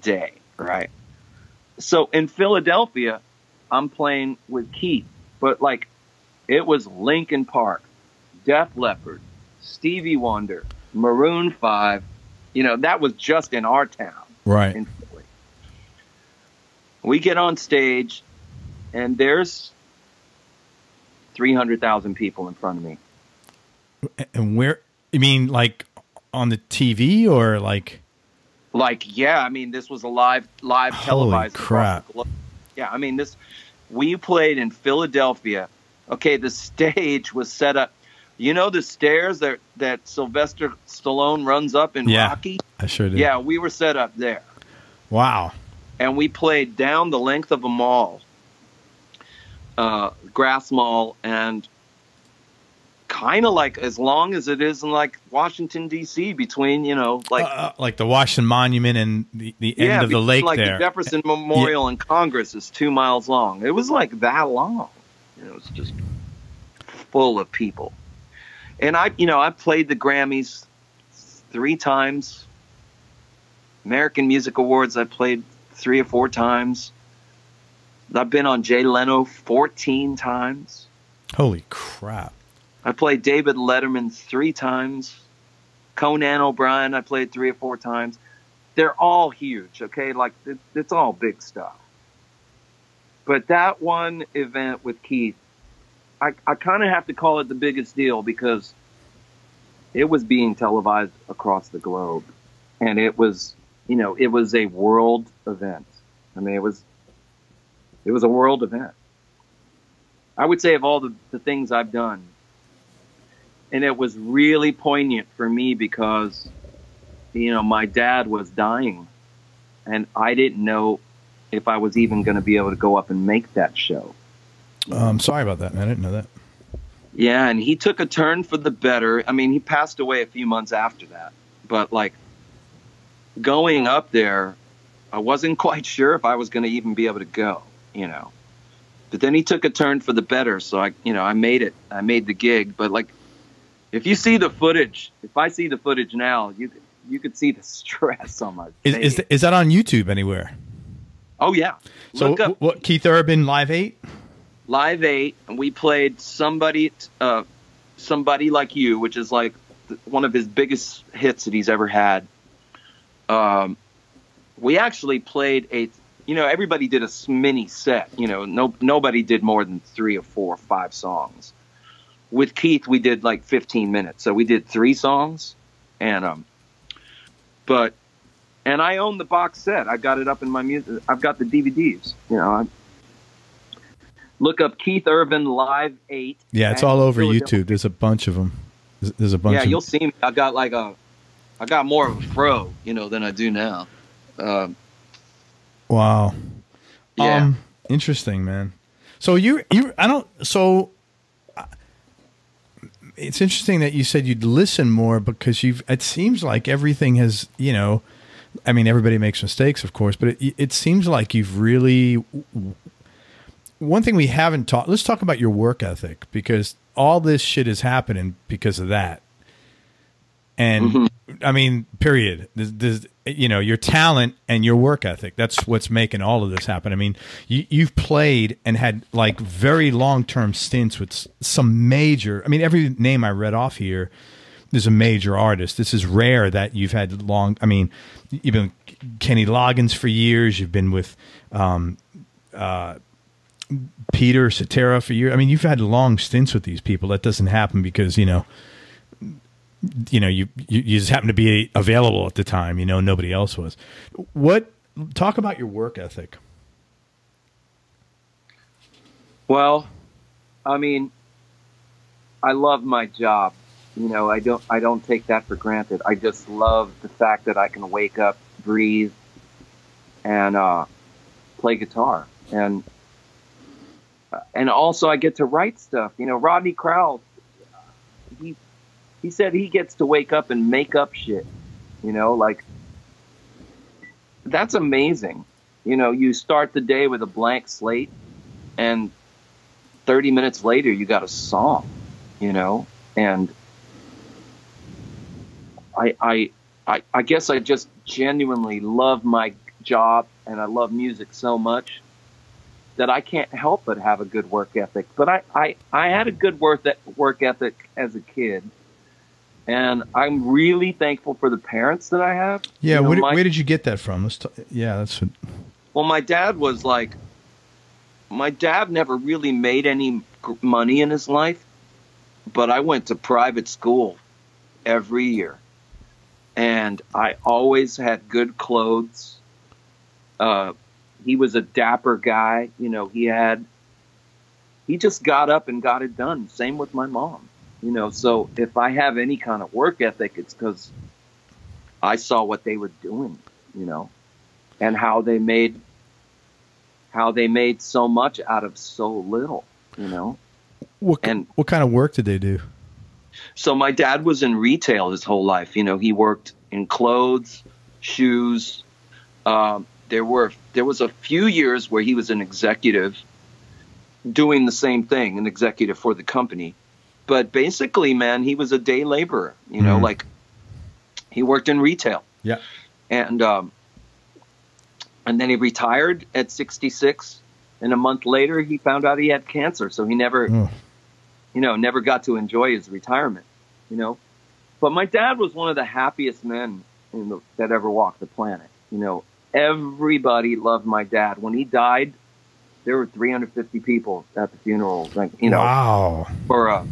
day, right? So in Philadelphia, I'm playing with Keith, but like it was Linkin Park, Def Leppard, Stevie Wonder, Maroon Five. You know, that was just in our town Right. in Philly. We get on stage, and there's 300,000 people in front of me. And where? You mean like on the TV or like? Like, yeah, I mean, this was a live, live Holy televised. crap. Yeah, I mean, this. We played in Philadelphia. Okay, the stage was set up. You know the stairs that that Sylvester Stallone runs up in Yeah. Rocky. I sure did. Yeah, we were set up there. Wow. and we played down the length of a mall, uh, grass mall, and kind of like as long as it is in like Washington D.C. between you know like uh, like the Washington Monument and the, the end of the lake like there. the Jefferson Memorial and Congress is two miles long. It was like that long. It was just full of people, and I you know I played the Grammys three times. American Music Awards I played three or four times. I've been on Jay Leno 14 times. Holy crap. I played David Letterman three times. Conan O'Brien I played three or four times. They're all huge, okay? Like it, it's all big stuff. But that one event with Keith, I, I kind of have to call it the biggest deal because it was being televised across the globe, and it was, you know, it was a world event. I mean, it was, it was a world event. I would say of all the, the things I've done, and it was really poignant for me because you know my dad was dying. And i didn't know if i was even going to be able to go up and make that show. Um, sorry about that, man. I didn't know that. yeah and he took a turn for the better. I mean he passed away a few months after that. But like going up there i wasn't quite sure if i was going to even be able to go you know. But then he took a turn for the better so i you know i made it. I made the gig. But like if you see the footage if i see the footage now you could you could see the stress on my Is face is, th- is that on YouTube anywhere? oh yeah So look up what Keith Urban Live Eight? live eight and we played somebody uh somebody like you which is like one of his biggest hits that he's ever had um we actually played a you know everybody did a mini set you know no nobody did more than three or four or five songs with keith we did like 15 minutes so we did three songs and um but and i own the box set i got it up in my music i've got the dvds you know i look up Keith Urban Live Eight. Yeah, it's all over YouTube. There's a bunch of them. There's, there's a bunch. Yeah, of you'll see me. I got like a, I got more of a pro, you know, than I do now. Um, Wow. yeah, Um, interesting, man. So you you I don't so it's interesting that you said you'd listen more because you've it seems like everything has, you know, I mean everybody makes mistakes of course, but it it seems like you've really one thing we haven't talked let's talk about your work ethic because all this shit is happening because of that. And mm-hmm. I mean, period. There's, there's, you know, your talent and your work ethic. That's what's making all of this happen. I mean, you, you've played and had like very long term stints with some major. I mean, every name I read off here is a major artist. This is rare that you've had long. I mean, you've been Kenny Loggins for years. You've been with um, uh, Peter Cetera for years. I mean, you've had long stints with these people. That doesn't happen because you know you know you, you you just happen to be available at the time you know nobody else was what talk about your work ethic Well, I mean, I love my job. You know, I don't I don't take that for granted. I just love the fact that I can wake up, breathe, and uh, play guitar, and and also I get to write stuff. You know, Rodney Crowell, he he said he gets to wake up and make up shit. You know, like that's amazing. You know, you start the day with a blank slate and 30 minutes later you got a song, you know, and I, I, I, I guess I just genuinely love my job and I love music so much that I can't help but have a good work ethic. But I, I, I had a good work, work ethic as a kid. And I'm really thankful for the parents that I have. Yeah, You know, where, did, my- where did you get that from? T- yeah, that's what, Well, my dad was like, my dad never really made any money in his life, but I went to private school every year. And I always had good clothes. Uh, he was a dapper guy. You know, he had, he just got up and got it done. Same with my mom. You know, so if I have any kind of work ethic, it's because I saw what they were doing, you know, and how they made how they made so much out of so little, you know. what, And- what kind of work did they do? So my dad was in retail his whole life. You know, he worked in clothes, shoes. Um, there were there was a few years where he was an executive, doing the same thing, an executive for the company. But basically, man, he was a day laborer. You know, Mhm. like he worked in retail. Yeah. and um, and then he retired at 66 and a month later he found out he had cancer so he never Oh. you know never got to enjoy his retirement you know but my dad was one of the happiest men in the, that ever walked the planet you know everybody loved my dad when he died there were 350 people at the funeral like you know wow. for uh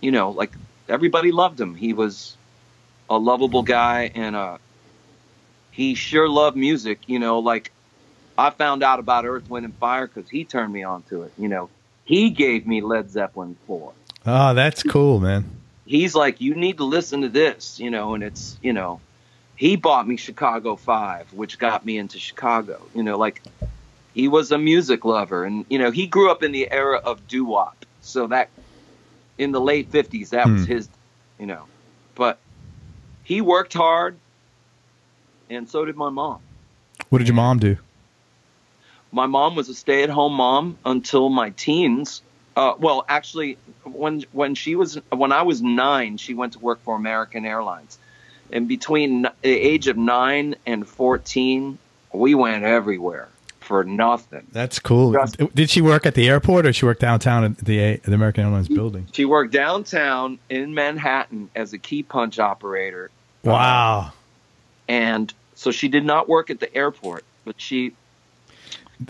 you know like everybody loved him. He was a lovable guy and uh he sure loved music you know like i found out about earth wind and fire because he turned me on to it you know. He gave me led zeppelin 4 Oh, that's cool, man. he's like you need to listen to this you know and it's you know he bought me chicago 5 which got me into chicago you know like he was a music lover and you know he grew up in the era of doo-wop so that in the late 50s that was Hmm. his you know but he worked hard and so did my mom What did your mom do? my mom was a stay-at-home mom until my teens. Uh, well, actually, when when she was when I was nine, she went to work for American Airlines, and between the age of nine and fourteen, we went everywhere for nothing. That's cool. Just- Did she work at the airport or she worked downtown at the, the American Airlines building? She worked downtown in Manhattan as a key punch operator, Wow. Um, and so she did not work at the airport, but she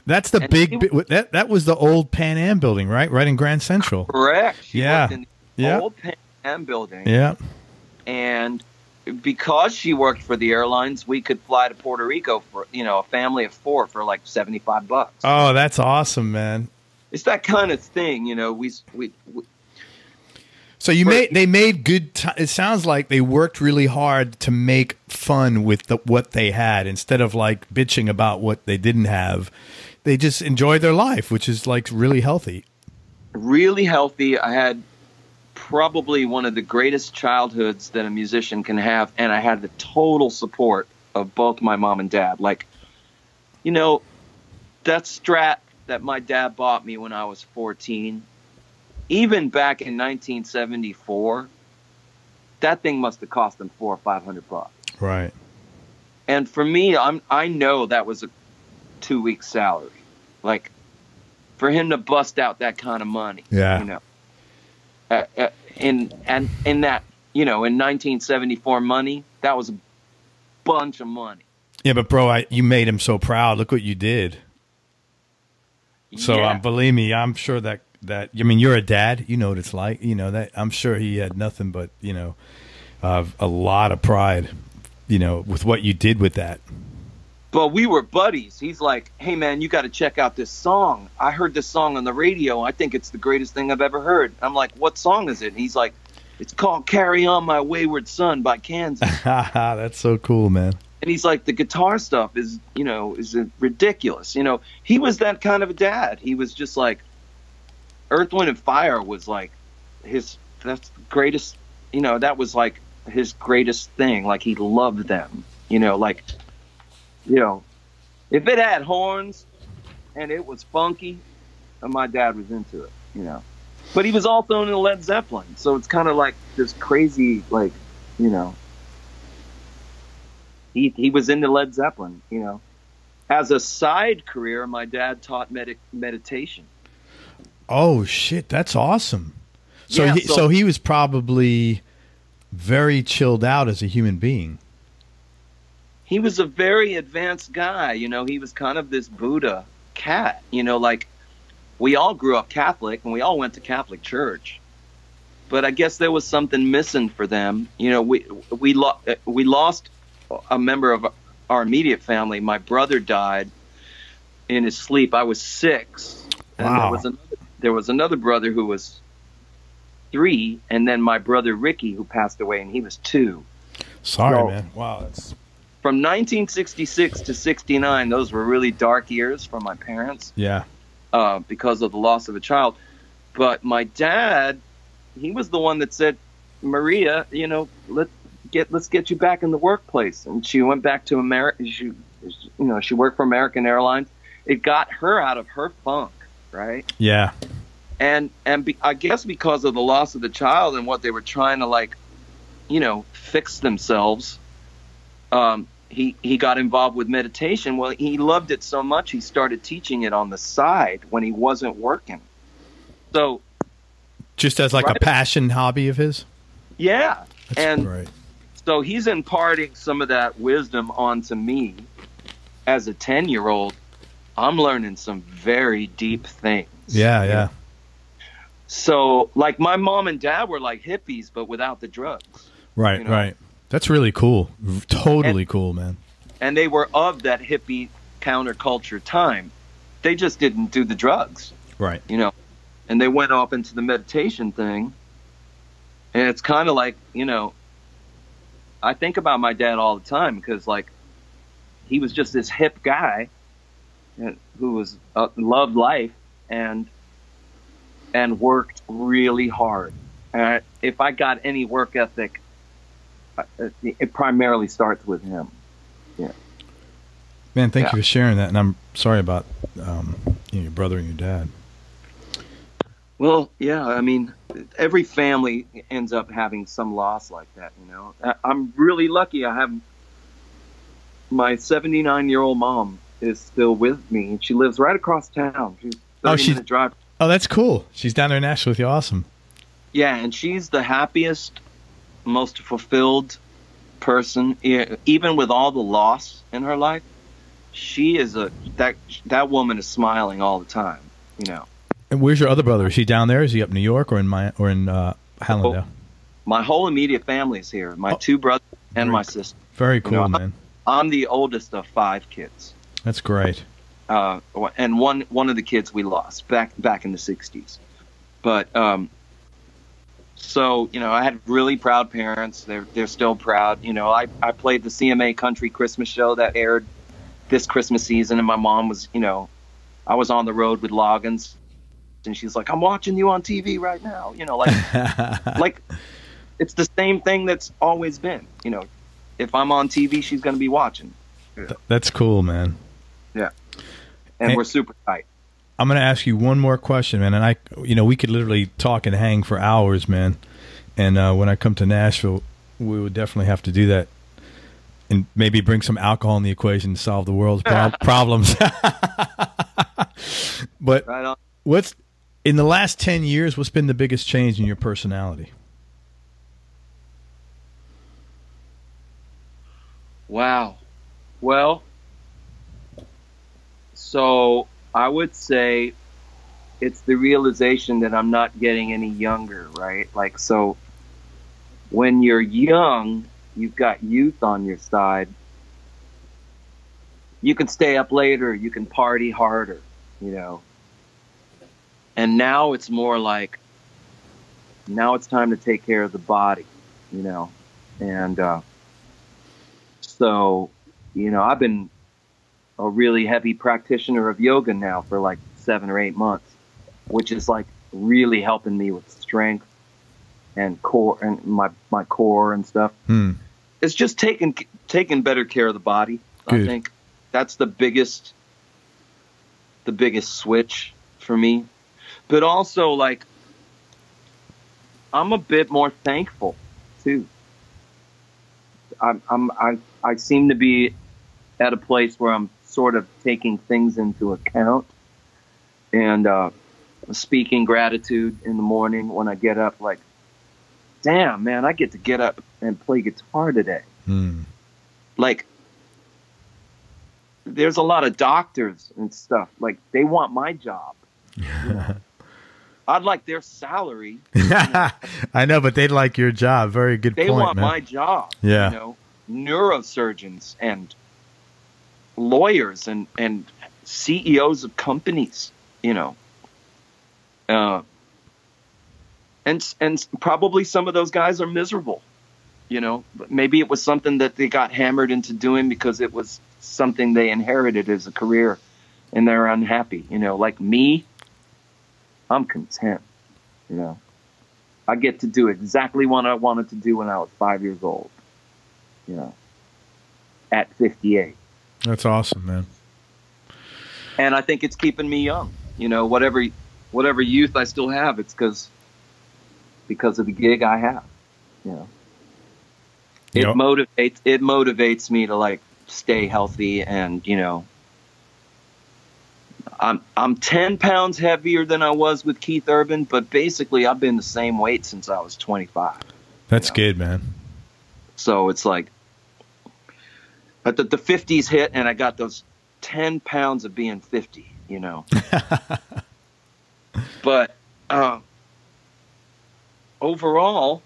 That's the big he- bi- that that was the old Pan Am building, right? Right in Grand Central. correct. She Yeah. in the Yeah. old Pan Am building. Yeah. and because she worked for the airlines, we could fly to Puerto Rico for you know a family of four for like seventy five bucks. Oh, that's awesome, man. It's that kind of thing, you know. We we, we So you made they made good. T- it sounds like they worked really hard to make fun with the, what they had instead of like bitching about what they didn't have. They just enjoyed their life, which is like really healthy. really healthy. I had probably one of the greatest childhoods that a musician can have, and I had the total support of both my mom and dad. Like, you know, that Strat that my dad bought me when I was fourteen, even back in 1974, that thing must have cost him four or five hundred bucks. Right. And for me, I'm I know that was a two week salary. Like for him to bust out that kind of money, Yeah. you know, uh, uh, in and in that you know in 1974 money, that was a bunch of money. Yeah, but bro, I, you made him so proud. Look what you did. So yeah. um, believe me, I'm sure that that I mean you're a dad. You know what it's like. You know that I'm sure he had nothing but you know uh, a lot of pride. You know with what you did with that. But we were buddies. He's like, "Hey man, you got to check out this song. I heard this song on the radio. I think it's the greatest thing I've ever heard." I'm like, "What song is it?" And he's like, "It's called Carry On My Wayward Son by Kansas." That's so cool, man. and he's like the guitar stuff is you know is ridiculous you know he was that kind of a dad he was just like earth wind and fire was like his that's the greatest. You know, that was like his greatest thing. Like he loved them. You know, like you know, if it had horns and it was funky, and my dad was into it. You know, but he was also into Led Zeppelin, so it's kind of like this crazy, like you know. He he was into Led Zeppelin. You know, as a side career, my dad taught med- meditation. Oh shit, that's awesome. So, Yeah, he, so- so he was probably very chilled out as a human being. He was a very advanced guy. You know, he was kind of this Buddha cat. You know, like we all grew up Catholic and we all went to Catholic church, but I guess there was something missing for them. You know, we we lo- uh, we lost a member of our immediate family. My brother died in his sleep. I was six. And Wow. there was another, there was another brother who was three, and then my brother Ricky who passed away, and he was two. Sorry, So- man. Wow, that's from 1966 to 69, those were really dark years for my parents yeah. uh, because of the loss of a child. But my dad, he was the one that said, "Maria, you know, let get let's get you back in the workplace." And she went back to America. She, you know, she worked for American Airlines. It got her out of her funk, right? Yeah. and and be, I guess because of the loss of the child and what they were trying to like, you know, fix themselves, um, he he got involved with meditation. Well, he loved it so much he started teaching it on the side when he wasn't working. So Just as like a passion hobby of his. yeah, That's and right. so he's imparting some of that wisdom onto me as a ten year old. I'm learning some very deep things. Yeah, yeah. So, like, my mom and dad were like hippies, but without the drugs. Right, you know. right. That's really cool. Totally cool, man. and they were of that hippie counterculture time. They just didn't do the drugs, Right. you know, and they went off into the meditation thing. And it's kind of like, you know, I think about my dad all the time because, like, he was just this hip guy uh, who was uh, loved life and and worked really hard. Uh, if I got any work ethic, it primarily starts with him. Yeah. Man, thank Yeah. you for sharing that. And I'm sorry about um, you know, your brother and your dad. Well, yeah, I mean, every family ends up having some loss like that, you know. I'm really lucky. I have my 79 year old mom is still with me, and she lives right across town. She's Oh, she- minute drive. Oh, that's cool. She's down there in Nashville with you. Awesome. Yeah, and she's the happiest, most fulfilled person, even with all the loss in her life. She is a that that woman is smiling all the time, you know. And where's your other brother? Is he down there? Is he up in New York or in my or in uh, Hallandale? My whole immediate family is here. My Oh. two brothers and Very my sister. Very cool, know, man. I'm the oldest of five kids, That's great. uh, and one one of the kids we lost back back in the '60s. But um, so you know, I had really proud parents. They're they're still proud. You know, I I played the CMA Country Christmas show that aired this Christmas season, and my mom was you know, I was on the road with Loggins, and she's like, "I'm watching you on TV right now." You know, like like it's the same thing that's always been. You know, if I'm on TV, she's going to be watching. That's cool, man. Yeah. And Hey. we're super tight. I'm going to ask you one more question, man. And I, you know, we could literally talk and hang for hours, man. And uh, when I come to Nashville, we would definitely have to do that, and maybe bring some alcohol in the equation to solve the world's prob- problems. but Right what's in the last ten years? What's been the biggest change in your personality? Wow. Well, so I would say it's the realization that I'm not getting any younger, right? Like, so when you're young, you've got youth on your side. You can stay up later, you can party harder, you know. And now it's more like, now it's time to take care of the body, you know. And, uh, so, you know, I've been a really heavy practitioner of yoga now for like seven or eight months, which is like really helping me with strength and core and my my core and stuff. Hmm. It's just taking taking better care of the body. Good. I think that's the biggest the biggest switch for me. But also like I'm a bit more thankful too. I'm, I'm I I seem to be at a place where I'm sort of taking things into account and uh, speaking gratitude in the morning when I get up. Like, damn man, I get to get up and play guitar today. Hmm. Like, there's a lot of doctors and stuff. Like, they want my job. I'd like their salary. I know, but they'd like your job. Very good They point, want man. my job. Yeah. You know, neurosurgeons and lawyers and, and CEOs of companies, you know. Uh, and, and probably some of those guys are miserable, you know. But maybe it was something that they got hammered into doing because it was something they inherited as a career and they're unhappy, you know. Like me, I'm content, you know. I get to do exactly what I wanted to do when I was five years old. You know, at 58, That's awesome, man. and I think it's keeping me young. You know, whatever whatever youth I still have, it's because because of the gig I have. You know, it Yep. motivates it motivates me to like stay healthy and you know. I'm I'm ten pounds heavier than I was with Keith Urban, but basically I've been the same weight since I was 25. That's Yeah. good, man. So it's like, but the, the 50s hit, and I got those 10 pounds of being 50, you know. but uh, overall,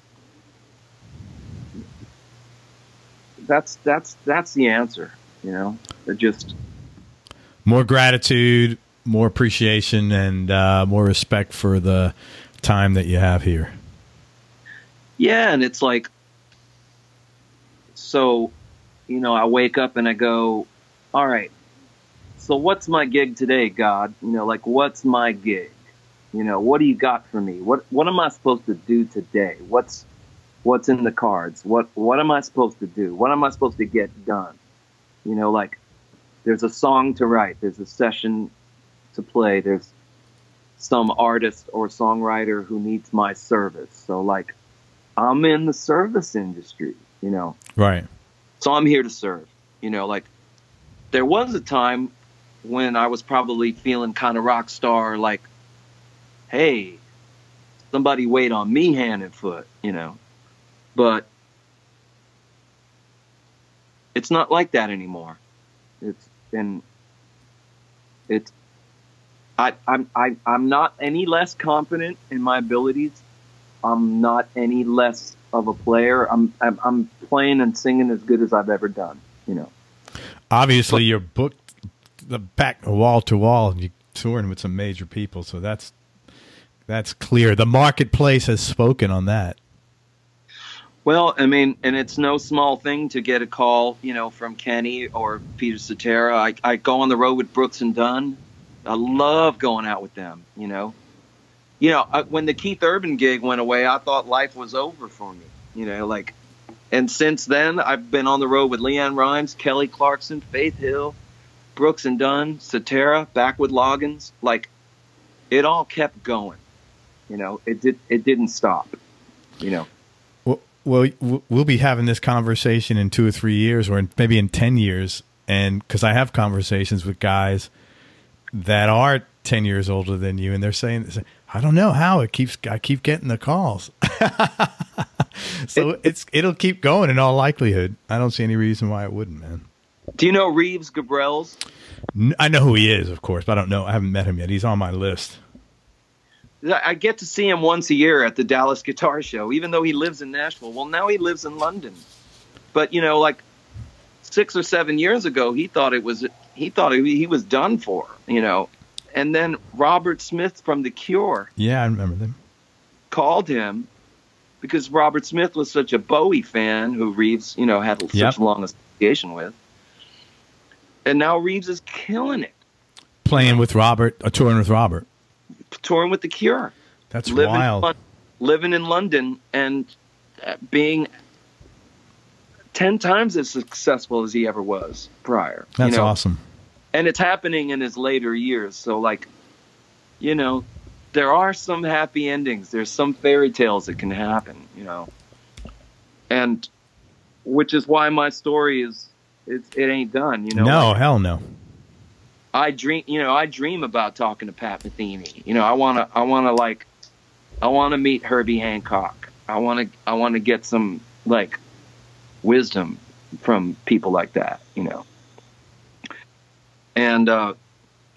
that's that's that's the answer, you know. Just More gratitude, more appreciation, and uh, more respect for the time that you have here. Yeah, and it's like, so, you know, I wake up and I go, all right, so what's my gig today, God? You know, like, what's my gig? You know, what do you got for me? What What am I supposed to do today? What's What's in the cards? What What am I supposed to do? What am I supposed to get done? You know, like, there's a song to write. There's a session to play. There's some artist or songwriter who needs my service. So, like, I'm in the service industry, you know. Right. So I'm here to serve. You know, like there was a time when I was probably feeling kind of rock star, like, hey, somebody wait on me hand and foot, you know. But it's not like that anymore. It's and it's I I'm I, I'm not any less confident in my abilities. I'm not any less of a player. I'm I'm, I'm playing and singing as good as I've ever done. You know. Obviously, you're booked the back wall to wall, and you're touring with some major people. So that's that's clear. The marketplace has spoken on that. Well, I mean, and it's no small thing to get a call, you know, from Kenny or Peter Cetera. I, I go on the road with Brooks and Dunn. I love going out with them, you know. You know, I, when the Keith Urban gig went away, I thought life was over for me, you know, like, and since then, I've been on the road with LeAnn Rimes, Kelly Clarkson, Faith Hill, Brooks and Dunn, Cetera, back with Loggins. Like, it all kept going, you know, it did, it didn't stop, you know. Well, well, be having this conversation in two or three years, or maybe in ten years, and because I have conversations with guys that are ten years older than you, and they're saying, "I don't know how it keeps. I keep getting the calls." so it's it'll keep going in all likelihood. I don't see any reason why it wouldn't, man. Do you know Reeves Gabrels? I know who he is, of course, but I don't know. I haven't met him yet. He's on my list. I get to see him once a year at the Dallas Guitar Show, even though he lives in Nashville. Well, now he lives in London. But you know, like six or seven years ago, he thought it was he thought he he was done for. You know, and then Robert Smith from The Cure Yeah, I remember them. called him because Robert Smith was such a Bowie fan, who Reeves, you know, had such Yep. a long association with. And now Reeves is killing it, Playing with Robert, uh, touring with Robert. touring with The Cure. That's living wild. Lon- living in London and uh, being ten times as successful as he ever was prior. That's you know? awesome. And it's happening in his later years. So like, you know, there are some happy endings. There's some fairy tales that can happen, you know, and which is why my story is it, it ain't done. You know, no, Like, hell no. I dream, you know, I dream about talking to Pat Metheny. You know, I wanna, I wanna like, I wanna meet Herbie Hancock. I wanna, I wanna get some like wisdom from people like that. You know. And uh,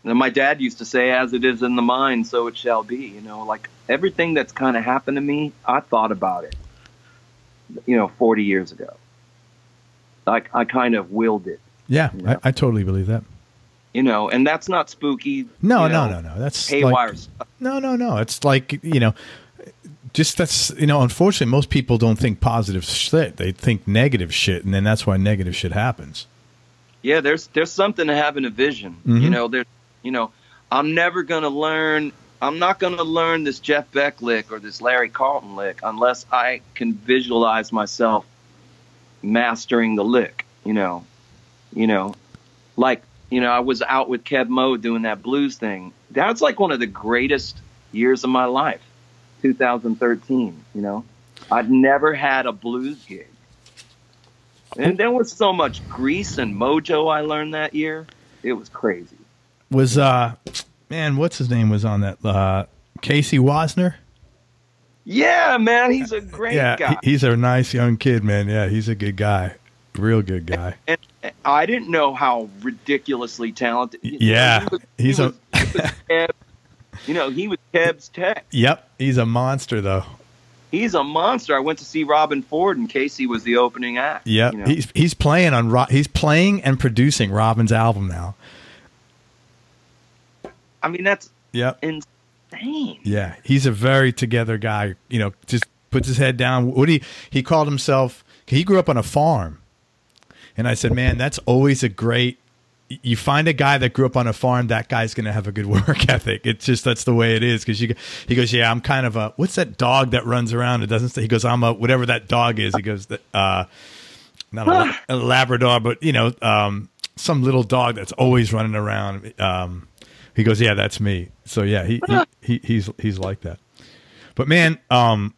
my dad used to say, "As it is in the mind, so it shall be." You know, like everything that's kind of happened to me, I thought about it. You know, 40 years ago. I, I kind of willed it. Yeah, Yeah. I, I totally believe that. You know, and that's not spooky. No, you no, no, no. That's Haywire like, stuff. no, no, no. It's like you know, just that's you know. Unfortunately, most people don't think positive shit. They think negative shit, and then that's why negative shit happens. Yeah, there's there's something to having a vision. Mhm. You know, there. You know, I'm never gonna learn. I'm not gonna learn this Jeff Beck lick or this Larry Carlton lick unless I can visualize myself mastering the lick. You know, you know, like you know, I was out with Keb' Mo' doing that blues thing. That's like one of the greatest years of my life, 2013. You know, I'd never had a blues gig. And there was so much grease and mojo I learned that year. It was crazy. Was uh, man, what's his name was on that? Uh, Casey Wasner. Yeah, man, he's a great yeah, guy. he- he's a nice young kid, man. Yeah, he's a good guy, real good guy. and I didn't know how ridiculously talented. know, Yeah, he was- he's he a- was- he was Kev- you know, he was Keb's tech. Yep, he's a monster though. He's a monster. I went to see Robben Ford, and Casey was the opening act. Yeah, you know. he's he's playing on Ro- he's playing and producing Robben's album now. I mean, that's Yep. insane. Yeah, he's a very together guy. You know, just puts his head down. What he he called himself? He grew up on a farm, and I said, man, that's always a great. You find a guy that grew up on a farm, that guy's going to have a good work ethic. It's just that's the way it is. Because you, he goes, yeah, I'm kind of a what's that dog that runs around? It doesn't say. He goes, I'm a whatever that dog is. He goes, uh, not a, a Labrador, but you know, um, some little dog that's always running around. Um, he goes, yeah, that's me. So yeah, he, he, he he's he's like that. But man, um,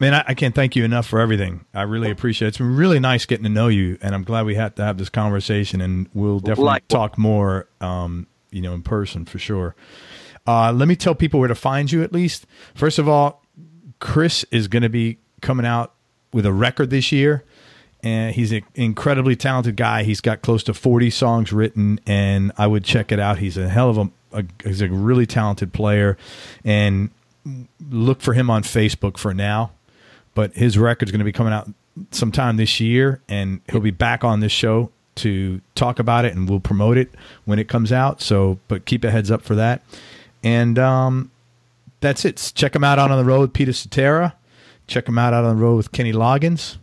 man, I, I can't thank you enough for everything. I really appreciate it. It's been really nice getting to know you, and I'm glad we had to have this conversation, and we'll definitely Likewise. talk more, um, you know, in person for sure. Uh, let me tell people where to find you at least. First of all, Chris is going to be coming out with a record this year. And he's an incredibly talented guy. He's got close to 40 songs written, and I would check it out. He's a hell of a, a he's a really talented player, and look for him on Facebook for now. But his record's going to be coming out sometime this year, and he'll be back on this show to talk about it, and we'll promote it when it comes out. So, but keep a heads up for that. And um, that's it. Check him out out on the road with Peter Cetera. Check him out out on the road with Kenny Loggins.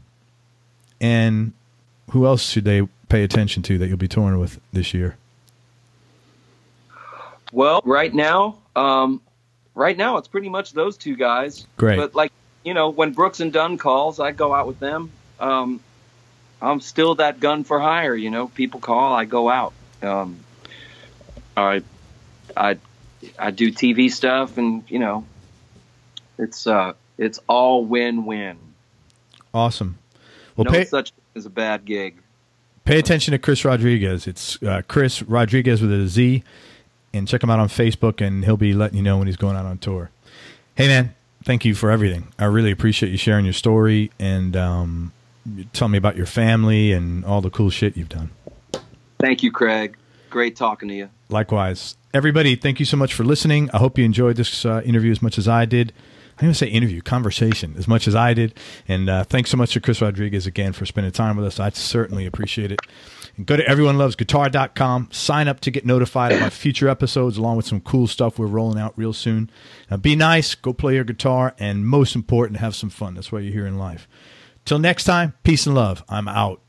And who else should they pay attention to that you'll be touring with this year? Well, right now, um, right now it's pretty much those two guys. Great. But like you know, when Brooks and Dunn calls, I go out with them. Um, I'm still that gun for hire. You know, people call, I go out. Um, I, I, I do TV stuff, and you know, it's uh, it's all win-win. Awesome. Well, no pay, such as a bad gig. pay attention to Chris Rodriguez. It's uh, Chris Rodriguez with a Z, and check him out on Facebook, and he'll be letting you know when he's going out on tour. Hey, man, thank you for everything. I really appreciate you sharing your story and um, telling me about your family and all the cool shit you've done. Thank you, Craig. Great talking to you. Likewise. Everybody, thank you so much for listening. I hope you enjoyed this uh, interview as much as I did. I'm going to say interview, conversation, as much as I did. And uh, thanks so much to Chris Rodriguez again for spending time with us. I certainly appreciate it. And go to everyonelovesguitar.com. Sign up to get notified about future episodes along with some cool stuff we're rolling out real soon. Now, be nice, go play your guitar, and most important, have some fun. That's why you're here in life. Till next time, peace and love. I'm out.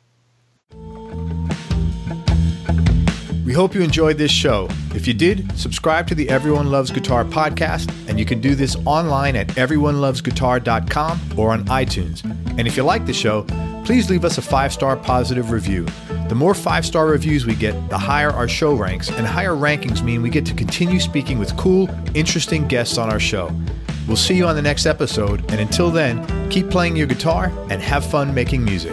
We hope you enjoyed this show. If you did, subscribe to the Everyone Loves Guitar podcast and you can do this online at everyonelovesguitar.com or on iTunes. And if you like the show, please leave us a five star positive review. The more five star reviews we get, the higher our show ranks, and higher rankings mean we get to continue speaking with cool, interesting guests on our show. We'll see you on the next episode, and until then, keep playing your guitar and have fun making music.